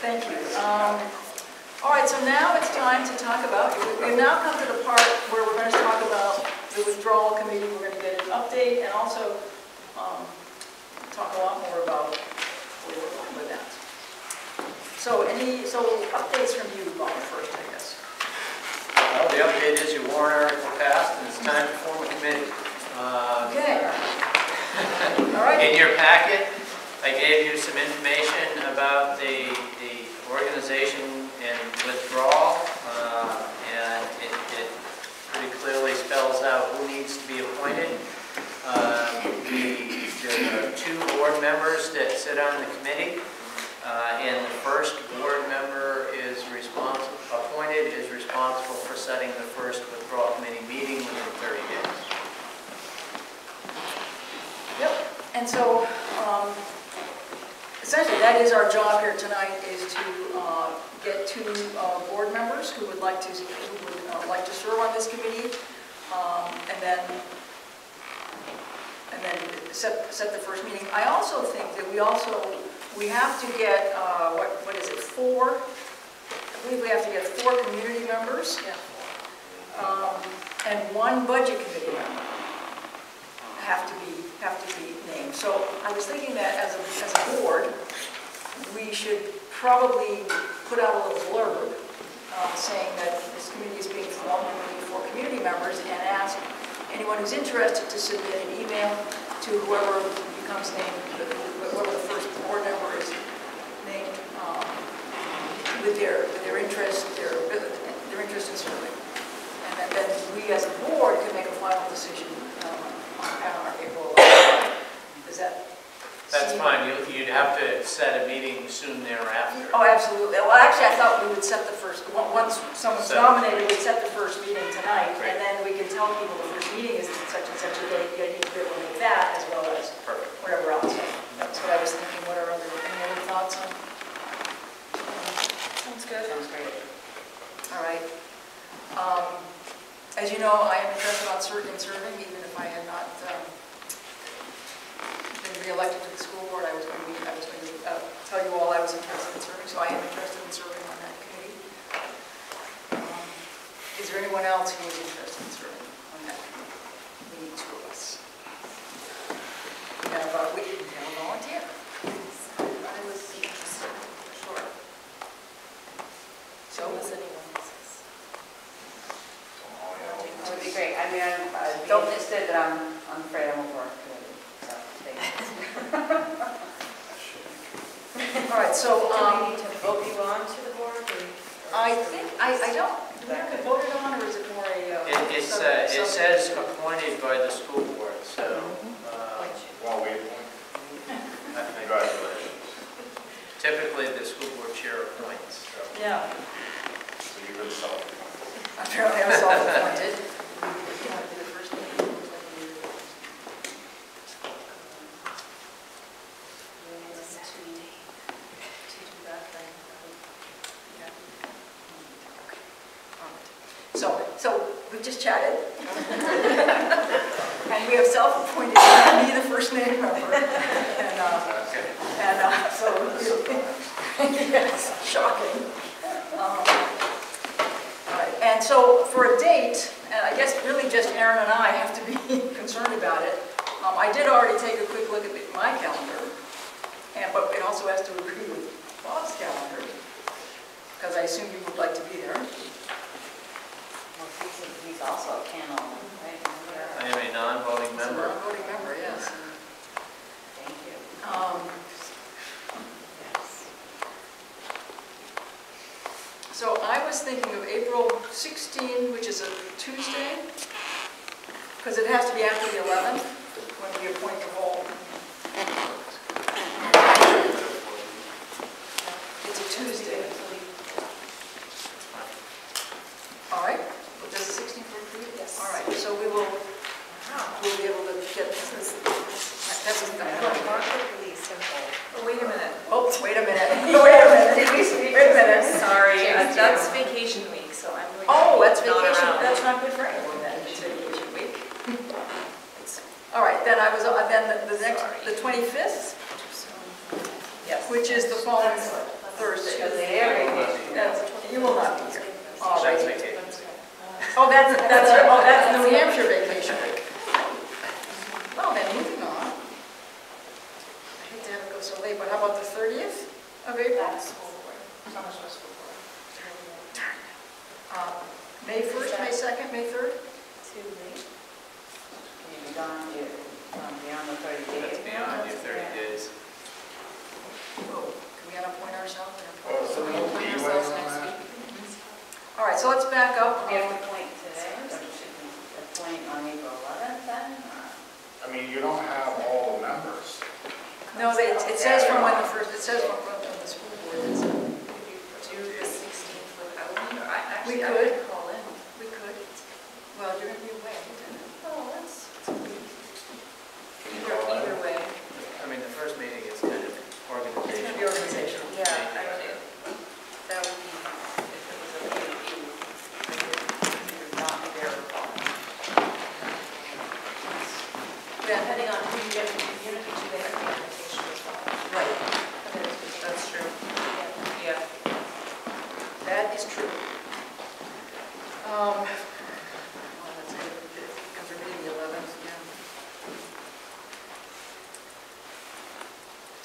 Speaker 3: Thank you. Um, All right, so now it's time to talk about, we've now come to the part where we're going to talk about the withdrawal committee. We're going to get an update and also um, talk a lot more about where we're going with that. So any, so updates from you, Bob, first, I guess.
Speaker 1: Well, the update is you warned your warrant article passed, and it's time to form a committee. Uh,
Speaker 3: Okay. All right. *laughs*
Speaker 1: In your packet, I gave you some information about the organization and withdrawal, uh, and it, it pretty clearly spells out who needs to be appointed. Uh, the- There are two board members that sit on the committee, uh, and the first board member is responsible, appointed, is responsible for setting the first withdrawal committee meeting within 30 days.
Speaker 3: Yep, and so um, essentially, that is our job here tonight, is to uh, get two uh, board members who would like to, who would uh, like to serve on this committee, um, and then, and then set, set the first meeting. I also think that we also, we have to get, uh, what, what is it, four? I believe we have to get four community members. um, And one budget committee member have to be, have to be named. So I was thinking that as a, as a board, we should probably put out a little blurb uh, saying that this committee is being formed, four community members, and ask anyone who's interested to submit an email to whoever becomes named, whoever the first board member is named, um, with their, with their interest, their, their interest in serving. And then- we as a board can make a final decision on our April 11th. Does that?
Speaker 1: That's
Speaker 3: seem-
Speaker 1: fine, You- you'd have to set a meeting soon thereafter.
Speaker 3: Oh, absolutely. Well, actually, I thought we would set the first, on- once someone's
Speaker 1: So-
Speaker 3: nominated, we'd set the first meeting tonight,
Speaker 1: Great.
Speaker 3: and then we can tell people the first meeting is such and such a date, you need to be able to make that, as well as
Speaker 1: Perfect.
Speaker 3: whatever else. That's what I was thinking, what are other, any other thoughts on? Sounds good.
Speaker 8: Sounds great.
Speaker 3: All right. Um, As you know, I am interested on serving, in serving, even if I had not um, been reelected to the school board, I was going to be, I was going to uh, tell you all I was interested in serving, so I am interested in serving on that committee. Um, Is there anyone else who is interested in serving on that committee? We need two of us. We have, uh, we have a volunteer.
Speaker 4: I be interested, for sure.
Speaker 3: So,
Speaker 8: great. I mean, I, I uh,
Speaker 3: don't
Speaker 8: miss it, but I'm, I'm afraid I'm overcommitted. So, thank *laughs*
Speaker 3: All right, so, um,
Speaker 7: Do we need um, to vote you on to the board? or-
Speaker 3: I think, I, I don't, do we have to vote it on, or is it more a? uh,
Speaker 1: It, it's, uh, it says appointed by the school board, so, mm-hmm. uh,
Speaker 5: Well, we *laughs* congratulations.
Speaker 1: typically the school board chair appoints,
Speaker 5: so.
Speaker 3: Yeah,
Speaker 5: So
Speaker 3: you really saw it. apparently I was all appointed.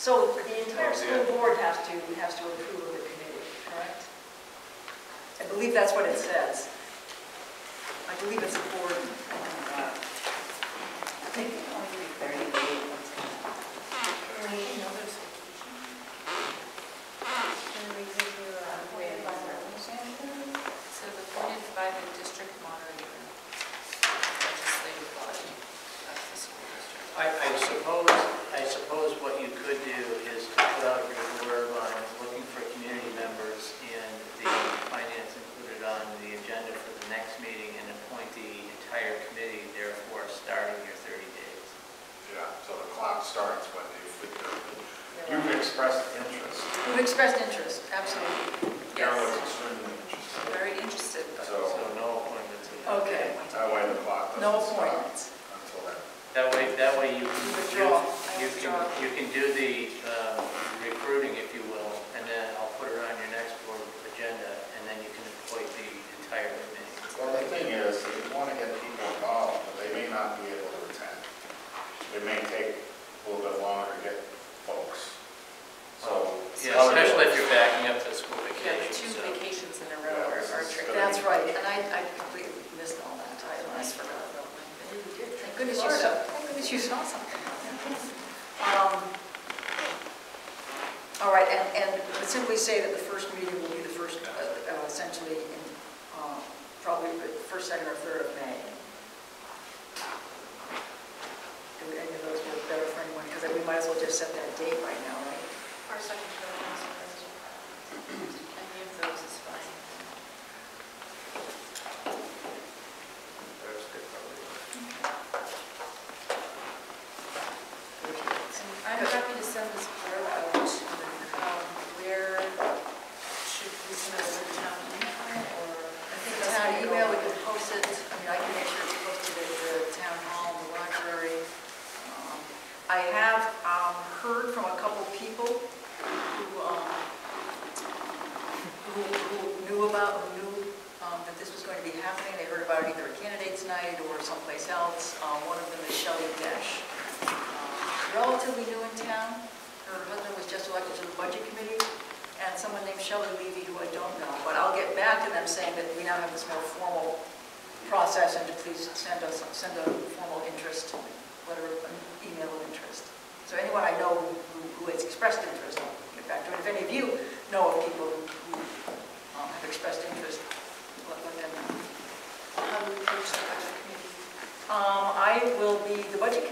Speaker 3: So the entire school board has to, has to approve of the committee, correct? I believe that's what it says. I believe it's
Speaker 5: starts, Wendy. You've expressed interest.
Speaker 3: You've expressed interest, absolutely.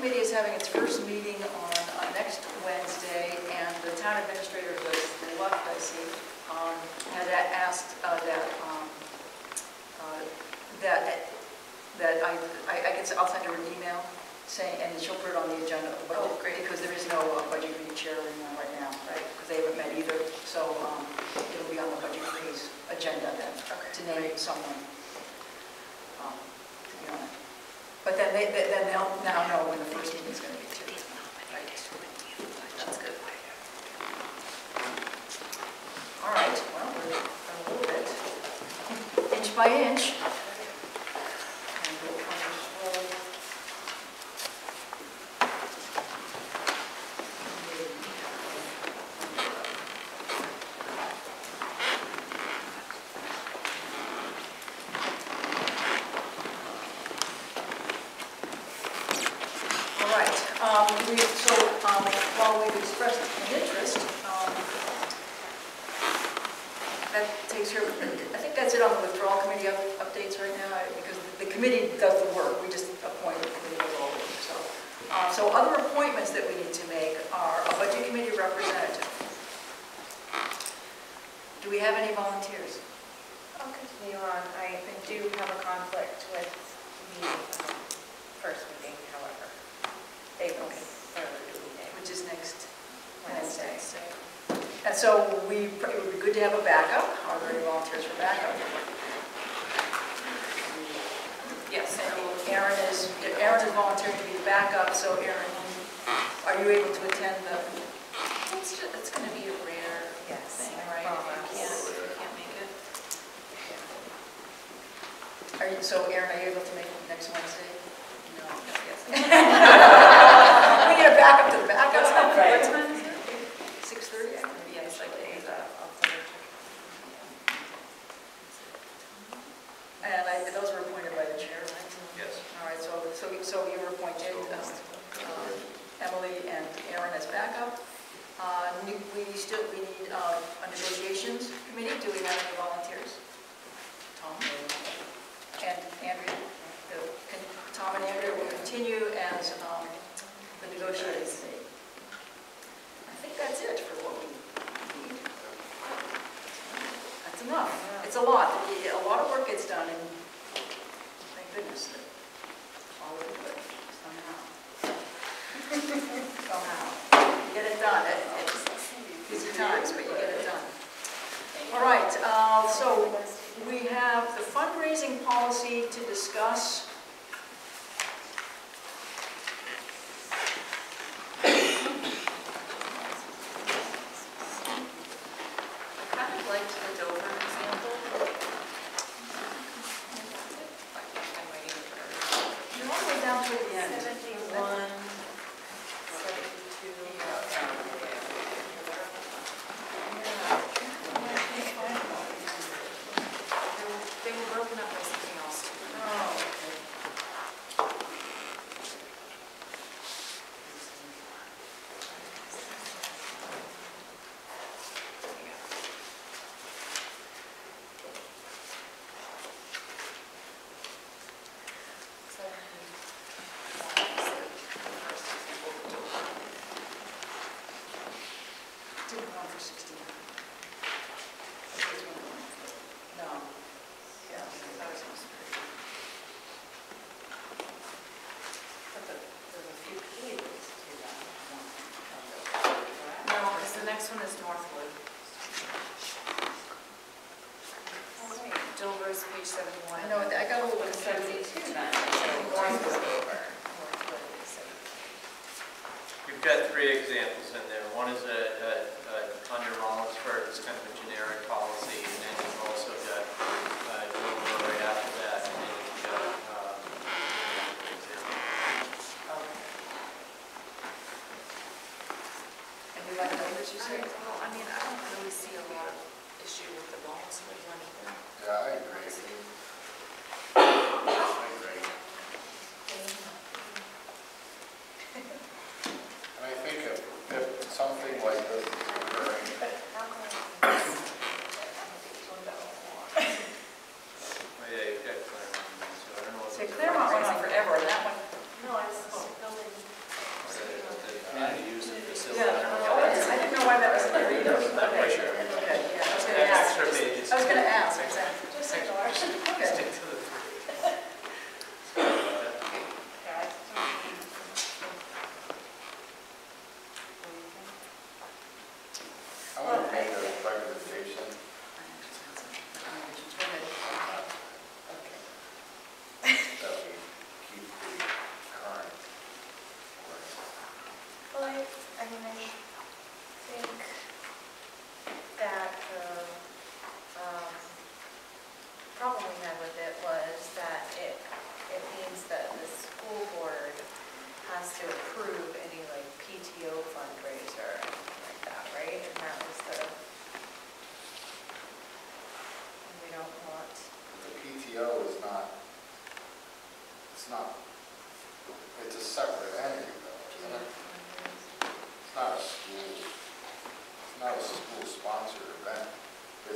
Speaker 1: committee
Speaker 5: is
Speaker 3: having its first meeting on, uh, next Wednesday, and the town administrator was left, I see, um, had asked uh, that, um, uh, that, that I, I, I guess I'll send her an email saying, and she'll put it on the agenda of the budget.
Speaker 4: Oh, great.
Speaker 3: Because there is no uh, budget committee chair right now, right? Because they haven't met either. So um, it'll be on the budget committee's agenda then okay. to name someone. Um, but then they, they then they'll now know when the first meeting is going to be All right. Well, we're a little bit inch by inch. next one is Northwood. Dover's page seventy-one.
Speaker 4: No, I
Speaker 3: got a
Speaker 7: one seventy-two
Speaker 3: then. Northwood.
Speaker 1: We've got three examples in there. One is a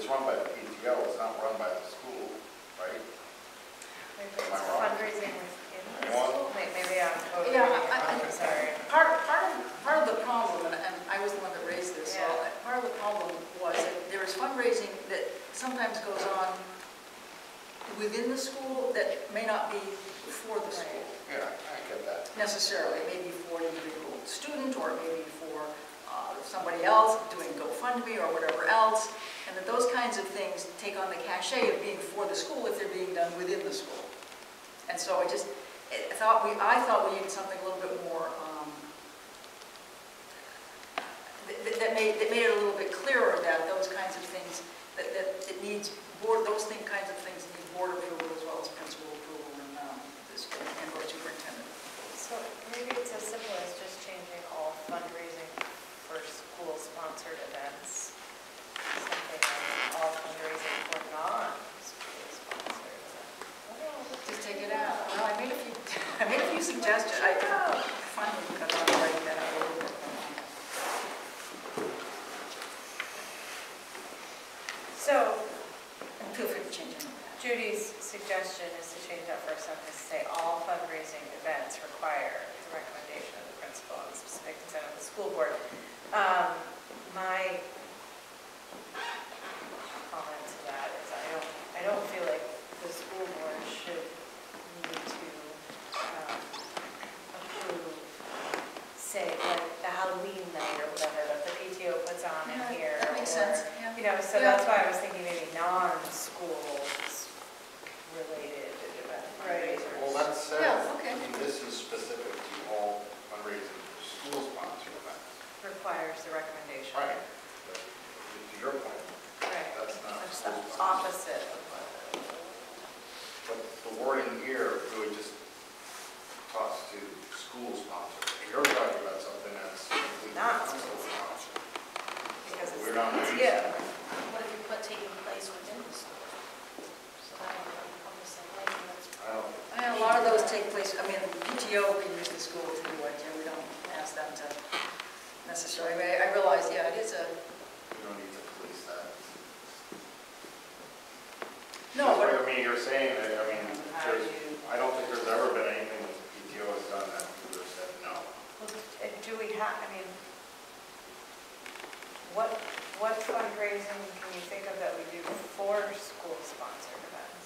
Speaker 1: It's
Speaker 5: run by the PTO, it's not run by the school, right?
Speaker 13: maybe
Speaker 5: Am I
Speaker 13: it's
Speaker 5: wrong?
Speaker 13: fundraising within the
Speaker 5: Anyone?
Speaker 13: school, May- maybe I'm totally,
Speaker 3: Yeah, I- I-
Speaker 13: I'm sorry.
Speaker 3: Part, part of, part of the problem, and and I was the one that raised this, so
Speaker 13: Yeah.
Speaker 3: part of the problem was that there is fundraising that sometimes goes on within the school that may not be for the school
Speaker 5: Yeah, I get that.
Speaker 3: necessarily, maybe for an individual student, or maybe for uh, somebody else doing GoFundMe or whatever else, and that those kinds of things take on the cachet of being for the school if they're being done within the school. And so I just, I thought we, I thought we needed something a little bit more, um, that, that made, that made it a little bit clearer that those kinds of things, that, that it needs board, those thing, kinds of things need board approval as well as principal approval and, um, the school and or superintendent.
Speaker 13: So maybe it's as simple as just changing all fundraising for school-sponsored events. Something like all fundraising for non-school-sponsored events.
Speaker 3: Just take it out. Well, I made a few, Few. I.
Speaker 13: So
Speaker 3: And feel free to change it.
Speaker 13: Judy's suggestion is to change that first sentence to say all fundraising events require the recommendation of the principal and specific consent of the school board. Um, My comment to that is I don't, I don't feel like the school board should need to um, approve, say, like the Halloween night or whatever that the PTO puts on in here.
Speaker 3: That makes
Speaker 13: or-
Speaker 3: sense, yeah.
Speaker 13: you know, so that's why I was thinking maybe non-schools related event
Speaker 3: Right.
Speaker 13: fundraisers.
Speaker 5: Well, that says,
Speaker 3: Yeah, okay.
Speaker 5: I mean, this is specific to all fundraising for school-sponsored events.
Speaker 13: Requires the recommendation.
Speaker 5: Right. But To your point,
Speaker 13: Right.
Speaker 5: that's not
Speaker 13: That's the
Speaker 5: school-sponsored.
Speaker 13: opposite of what.
Speaker 5: But the wording here really just talks to school-sponsored. You're talking about something that's completely
Speaker 13: Not
Speaker 5: non-school-sponsored.
Speaker 13: Because it's,
Speaker 5: We're not
Speaker 13: it's, yeah.
Speaker 7: You put taking place within the school? So that would encompass the whole, that's
Speaker 5: I don't,
Speaker 3: I mean, a lot of those take place, I mean, PTO can use the school to do what, you know, we don't ask them to necessarily, I I realize, yeah, it is a,
Speaker 5: we don't need to police that.
Speaker 3: no, but,
Speaker 5: I mean, you're saying that, I mean,
Speaker 13: How do
Speaker 5: there's,
Speaker 13: you,
Speaker 5: I don't think there's ever been anything that the PTO has done that we've ever said no.
Speaker 13: well, do we have, I mean, what, what fundraising can you think of that we do for school-sponsored events?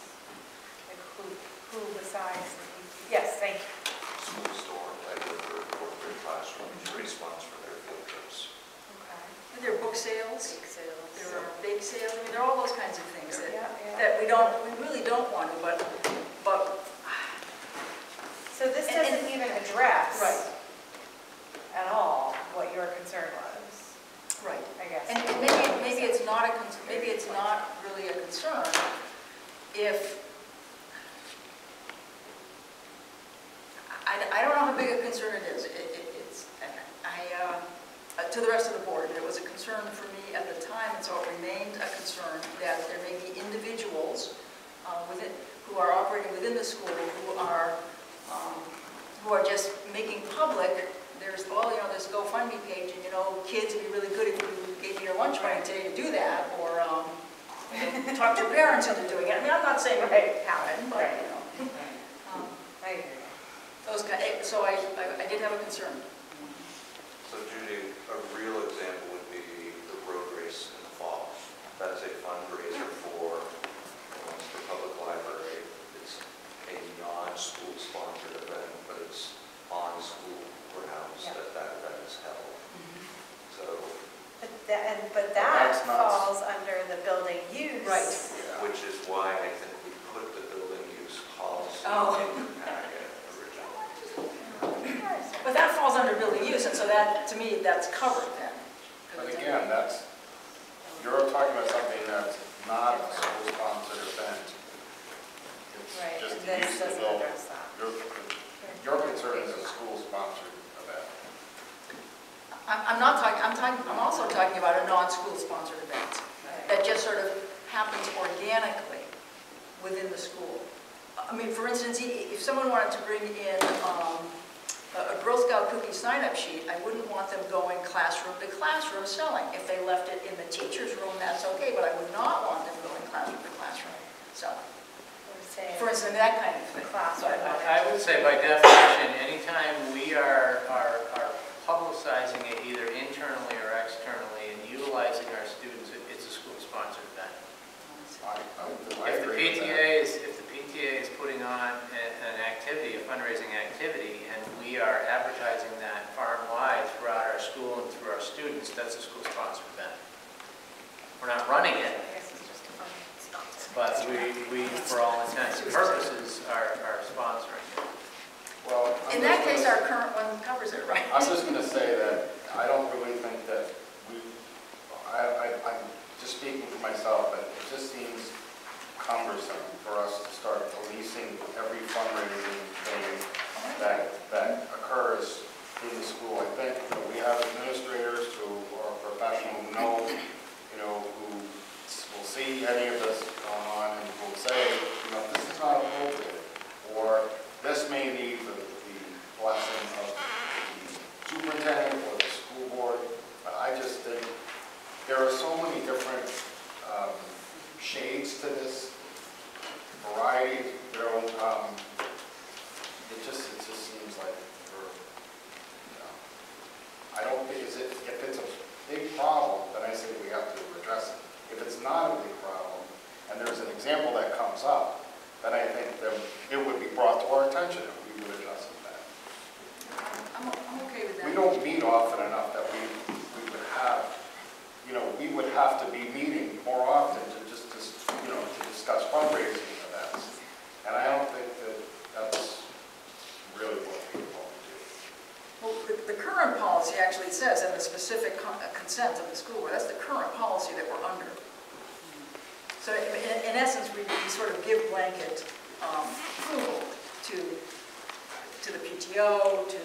Speaker 13: Like who, who besides the, P- yes, thank you.
Speaker 9: School store, like the fourth grade classrooms, raise funds for their field trips.
Speaker 13: Okay.
Speaker 3: Are there are book sales,
Speaker 13: Bake sales.
Speaker 3: there are uh, bake sales, I mean, there are all those kinds of things that,
Speaker 13: Yeah, yeah.
Speaker 3: that we don't, we really don't want to, but, but,
Speaker 13: So this
Speaker 3: And- and-
Speaker 13: doesn't even address
Speaker 3: right.
Speaker 13: at all and, maybe, maybe it's not
Speaker 3: a, maybe it's not really a concern if, I, I don't know how big a concern it is. It, it, it's, I, uh, to the rest of the board, it was a concern for me at the time, and so it remained a concern that there may be individuals uh, within, who are operating within the school who are um, who are just making public. There's all you know. This GoFundMe page, and you know, kids would be really good if you gave me your lunch money today to do that, or, um, talk to your parents into doing it. I mean, I'm not saying it happened, but, you know. um,
Speaker 8: I agree.
Speaker 3: those kind, eh, so I, I I did have a concern.
Speaker 9: So Judy, a real example would be the road race in the fall. That's a fundraiser for the Munster Public Library. It's a non-school sponsored event, but it's on school grounds
Speaker 7: Yeah.
Speaker 9: that that event is held. So,
Speaker 7: But that, and, but that
Speaker 5: That's not-
Speaker 7: falls under the building use.
Speaker 3: Right.
Speaker 9: which is why I think we put the building use policy
Speaker 3: Oh.
Speaker 9: in the packet originally.
Speaker 3: But that falls under building use, and so that, to me, that's covered then.
Speaker 5: But again, that's, you're talking about something that's not a school-sponsored event.
Speaker 7: Right,
Speaker 5: It's just
Speaker 7: and
Speaker 5: the
Speaker 7: this
Speaker 5: use of the
Speaker 7: doesn't
Speaker 5: building.
Speaker 7: address that.
Speaker 5: Your, your concern is a school-sponsored event.
Speaker 3: I'm, I'm not talking, I'm talking, I'm also talking about a non-school sponsored event that just sort of happens organically within the school. I mean, for instance, if someone wanted to bring in um, a a Girl Scout cookie sign-up sheet, I wouldn't want them going classroom to classroom selling. If they left it in the teacher's room, that's okay, but I would not want them going classroom to classroom selling. For instance, that kind of thing.
Speaker 7: classroom.
Speaker 1: I I would say by definition, anytime we are, are are publicizing it either internally or externally and utilizing our students, it- it's a school-sponsored event.
Speaker 5: I, I
Speaker 1: If the
Speaker 5: agree with that.
Speaker 1: PTA is, if the PTA is putting on a- an activity, a fundraising activity, and we are advertising that far and wide throughout our school and through our students, that's a school-sponsored event. We're not running it,
Speaker 7: I guess it's just a fun sponsor.
Speaker 1: but we, we, for all intents and purposes, are, are sponsoring it.
Speaker 5: Well, I'm
Speaker 3: In that
Speaker 5: just
Speaker 3: case,
Speaker 5: gonna-
Speaker 3: our current one covers it, right?
Speaker 5: I'm just gonna say that I don't really think that we, I, I, I'm just speaking for myself, but it just seems cumbersome for us to start policing every fundraising thing that, that occurs in the school. I think, you know, we have administrators who are professional, who know, you know, who will see any of this going on and will say, you know, this is not appropriate, or this may need the, the blessing of the superintendent or the school board. But I just think there are so many different um, shades to this, variety, you know, um, it just, it just seems like you know, I don't think, is it, if it's a big problem, then I say we have to address it. If it's not a big problem, and there's an example that comes up, then I think that it would be brought to our attention if we would address it then.
Speaker 3: I'm, I'm okay with that.
Speaker 5: We don't meet often enough that we, we would have, you know, we would have to be meeting more often to just, just, you know, to discuss fundraising events. And I don't think that that's really what we want to do.
Speaker 3: Well, the, the current policy actually says, and the specific con- uh, consent of the school board, that's the current policy that we're under. So in, in- essence, we, we sort of give blanket um, approval to, to the PTO, to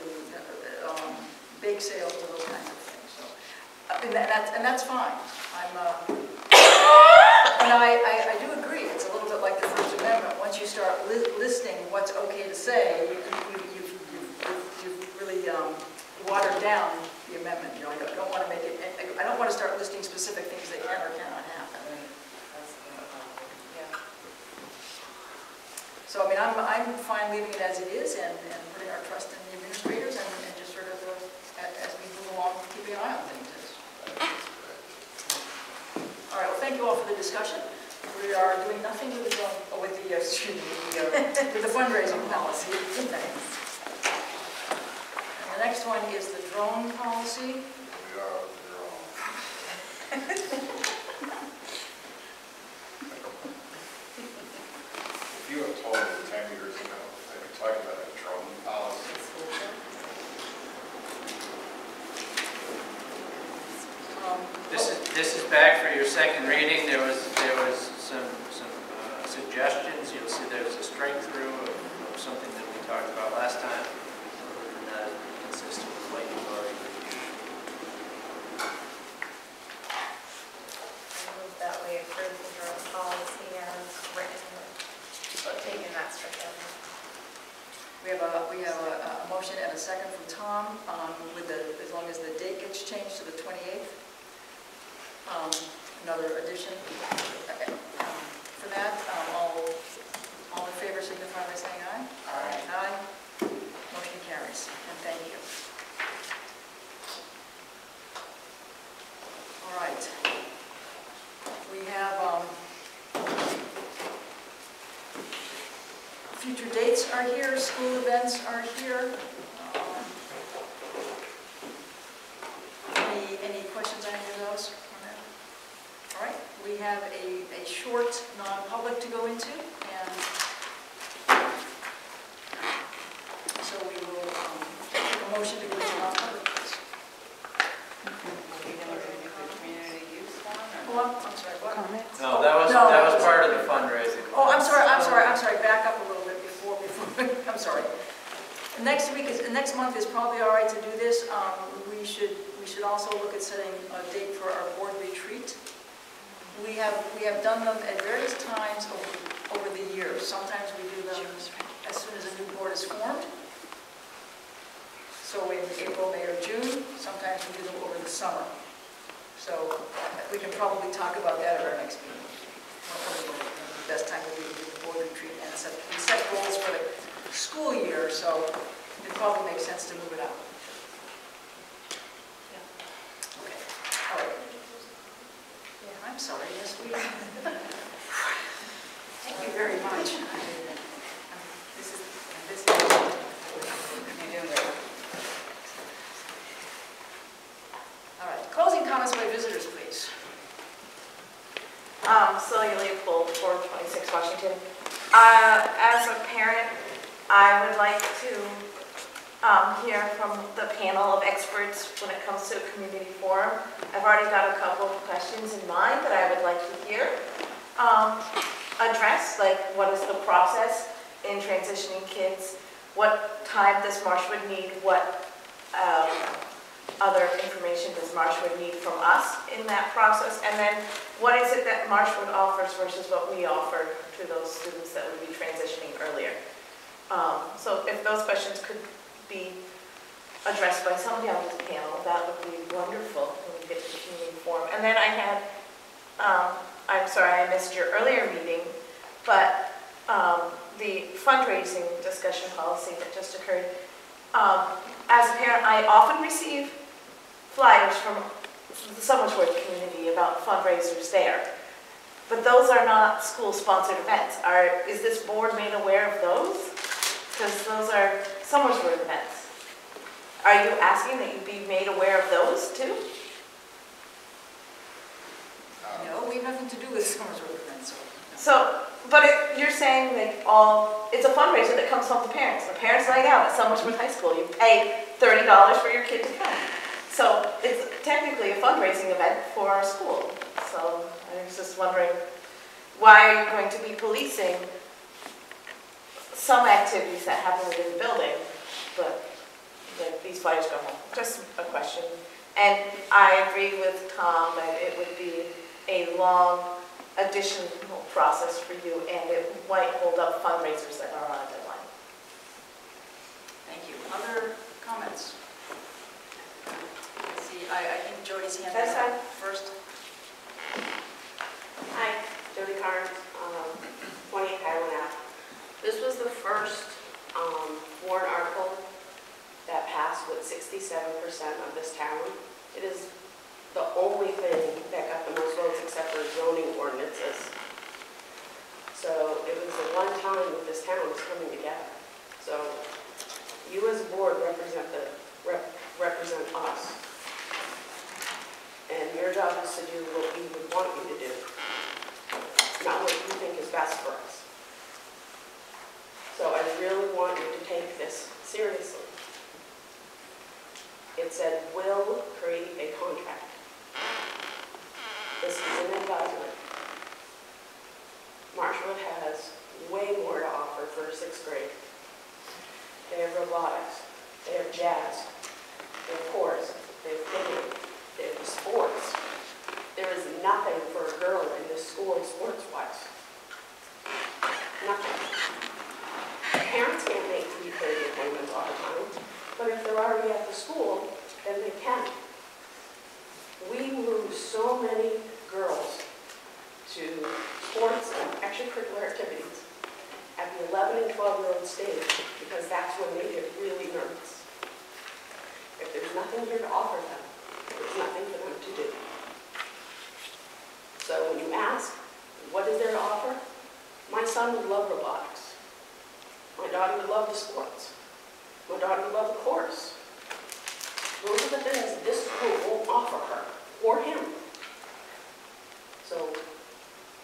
Speaker 3: um, bake sales, to those kinds of things, so. uh, And that, that's- and that's fine. I'm, uh, and I, I, I do agree, it's a little bit like the First Amendment. Once you start li- listing what's okay to say, you, you, you've, you've really um, watered down the amendment, you know, I don't, don't want to make it, I- I don't want to start listing specific things that can or cannot happen.
Speaker 8: That's the other problem. Yeah.
Speaker 3: So, I mean, I'm, I'm fine leaving it as it is and, and putting our trust in the administrators and, and just sort of, uh, a- as we move along, keeping an eye on things. All right, well, thank you all for the discussion. We are doing nothing with the, uh, with the, uh, with the, uh, the fundraising policy. The next one is the drone policy.
Speaker 5: We are, we're all. *laughs* If you had told me 10 years ago that you're talking about a drone policy,
Speaker 3: Um,
Speaker 1: This is, back for your second reading. There was, there was some, some uh, suggestions. You'll see there's a strike through of of something that we talked about last time. system with Lightning already reviewed.
Speaker 7: I move that we approve the drug policy as written, but taking that strict out.
Speaker 3: We have a, we have a, a motion and a second from Tom, um, with the, as long as the date gets changed to the 28th. Um, Another addition um, for that, um, all, all in favor signify by saying aye.
Speaker 8: Aye.
Speaker 3: Aye. Motion carries, and thank you. All right. We have, um, future dates are here, school events are here. Um, Any, any questions on any of those? All right, we have a, a short non-public to go into, and so we will, um, take a motion to go into non-public, please.
Speaker 8: Are we gonna do the community use one or?
Speaker 3: Oh, I'm, I'm sorry, what?
Speaker 2: Comments?
Speaker 1: No, that was,
Speaker 3: No.
Speaker 1: that was part of the fundraising.
Speaker 3: Oh, I'm sorry, I'm sorry, I'm sorry, back up a little bit before, before, I'm sorry. Next week is, next month is probably all right to do this. Um, We should, we should also look at setting a date for our board retreat. We have, we have done them at various times over, over the years. Sometimes we do them as soon as a new board is formed. So in April, May, or June, sometimes we do them over the summer. So we can probably talk about that at our next meeting. The Best time would be to do the board retreat and set, we set goals for the school year, so it probably makes sense to move it out. Okay, all right. Yeah, I'm sorry, yes, we, *laughs* thank you very much. This is, this is.
Speaker 8: You're doing great.
Speaker 3: All right, closing comments by visitors, please.
Speaker 14: Um, Celia Leopold, 426 Washington. Uh, As a parent, I would like to um, hear from the panel of experts when it comes to a community forum. I've already got a couple of questions in mind that I would like to hear um, addressed, like what is the process in transitioning kids? What time does Marshwood need? What um, other information does Marshwood need from us in that process? And then what is it that Marshwood offers versus what we offer to those students that would be transitioning earlier? Um, So if those questions could be addressed by somebody on this panel, that would be wonderful when we get to the community forum. And then I had, um, I'm sorry, I missed your earlier meeting, but um, the fundraising discussion policy that just occurred, um, as a parent, I often receive flyers from the Somersworth community about fundraisers there. But those are not school-sponsored events. Are, is this board made aware of those? Because those are Somersworth events. Are you asking that you be made aware of those too?
Speaker 3: No, we have nothing to do with *laughs* Somersworth events, so.
Speaker 14: So, but it, you're saying like all, it's a fundraiser that comes from the parents. The parents night out at Summersworth High School. You pay thirty dollars for your kid to come. So it's technically a fundraising event for our school. So I was just wondering, why are you going to be policing some activities that happen within the building, but that these flyers go home? Just a question. And I agree with Tom that it would be a long additional process for you, and it might hold up fundraisers that are on a deadline.
Speaker 3: Thank you. Other comments? Let's see, I, I think Jody's hand is
Speaker 15: That's
Speaker 3: up first.
Speaker 15: Hi, Jody Carnes, um, 28 Highland Ave. This was the first um, warrant article that passed with 67% of this town. It is the only thing that got the most votes except for zoning ordinances. So it was the one time that this town was coming together. So you as a board represent the, rep- represent us. And your job is to do what we would want you to do, not what you think is best for us. So I really want you to take this seriously. It said, "Will create a contract." This is an advisory. Marshwood has way more to offer for sixth grade. They have robotics, they have jazz, their chorus, their singing, have sports. There is nothing for a girl in this school sports-wise. Nothing. Parents can't make 3:30 appointments all the time, but if they're already at the school, then they can. We lose so many girls to sports and extracurricular activities at the 11 and 12-year-old stage because that's when they get really nervous. If there's nothing here to offer them, there's nothing for them to do. So when you ask, what is there to offer? My son would love robotics. My daughter would love the sports. My daughter would love the chorus. Those are the things this school won't offer her or him. So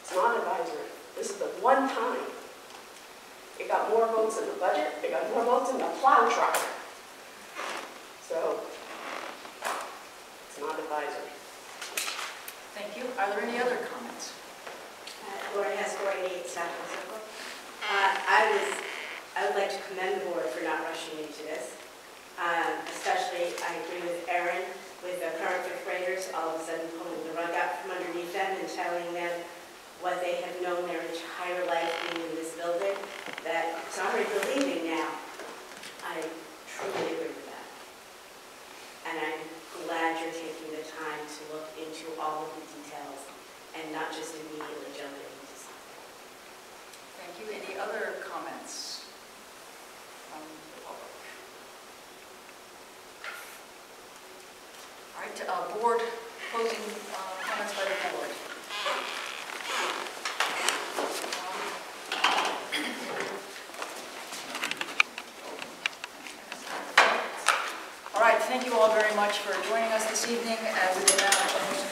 Speaker 15: it's not advisory. This is the one time. It got more votes in the budget, it got more votes in the plow truck. So it's not advisory.
Speaker 3: Thank you. Are there any other comments?
Speaker 16: Lauren Haskell, 88 South Circle. Uh, I was, I would like to commend the board for not rushing into this. Um, Especially, I agree with Erin, with the current fifth graders, all of a sudden pulling the rug out from underneath them and telling them what they have known their entire life being in this building, that some are believing now. I truly agree with that. And I'm glad you're taking the time to look into all of the details and not just immediately jumping into something.
Speaker 3: Thank you. Any other comments from the public? All right, uh, board, closing uh, comments by the board. All right, thank you all very much for joining us this evening, and we will now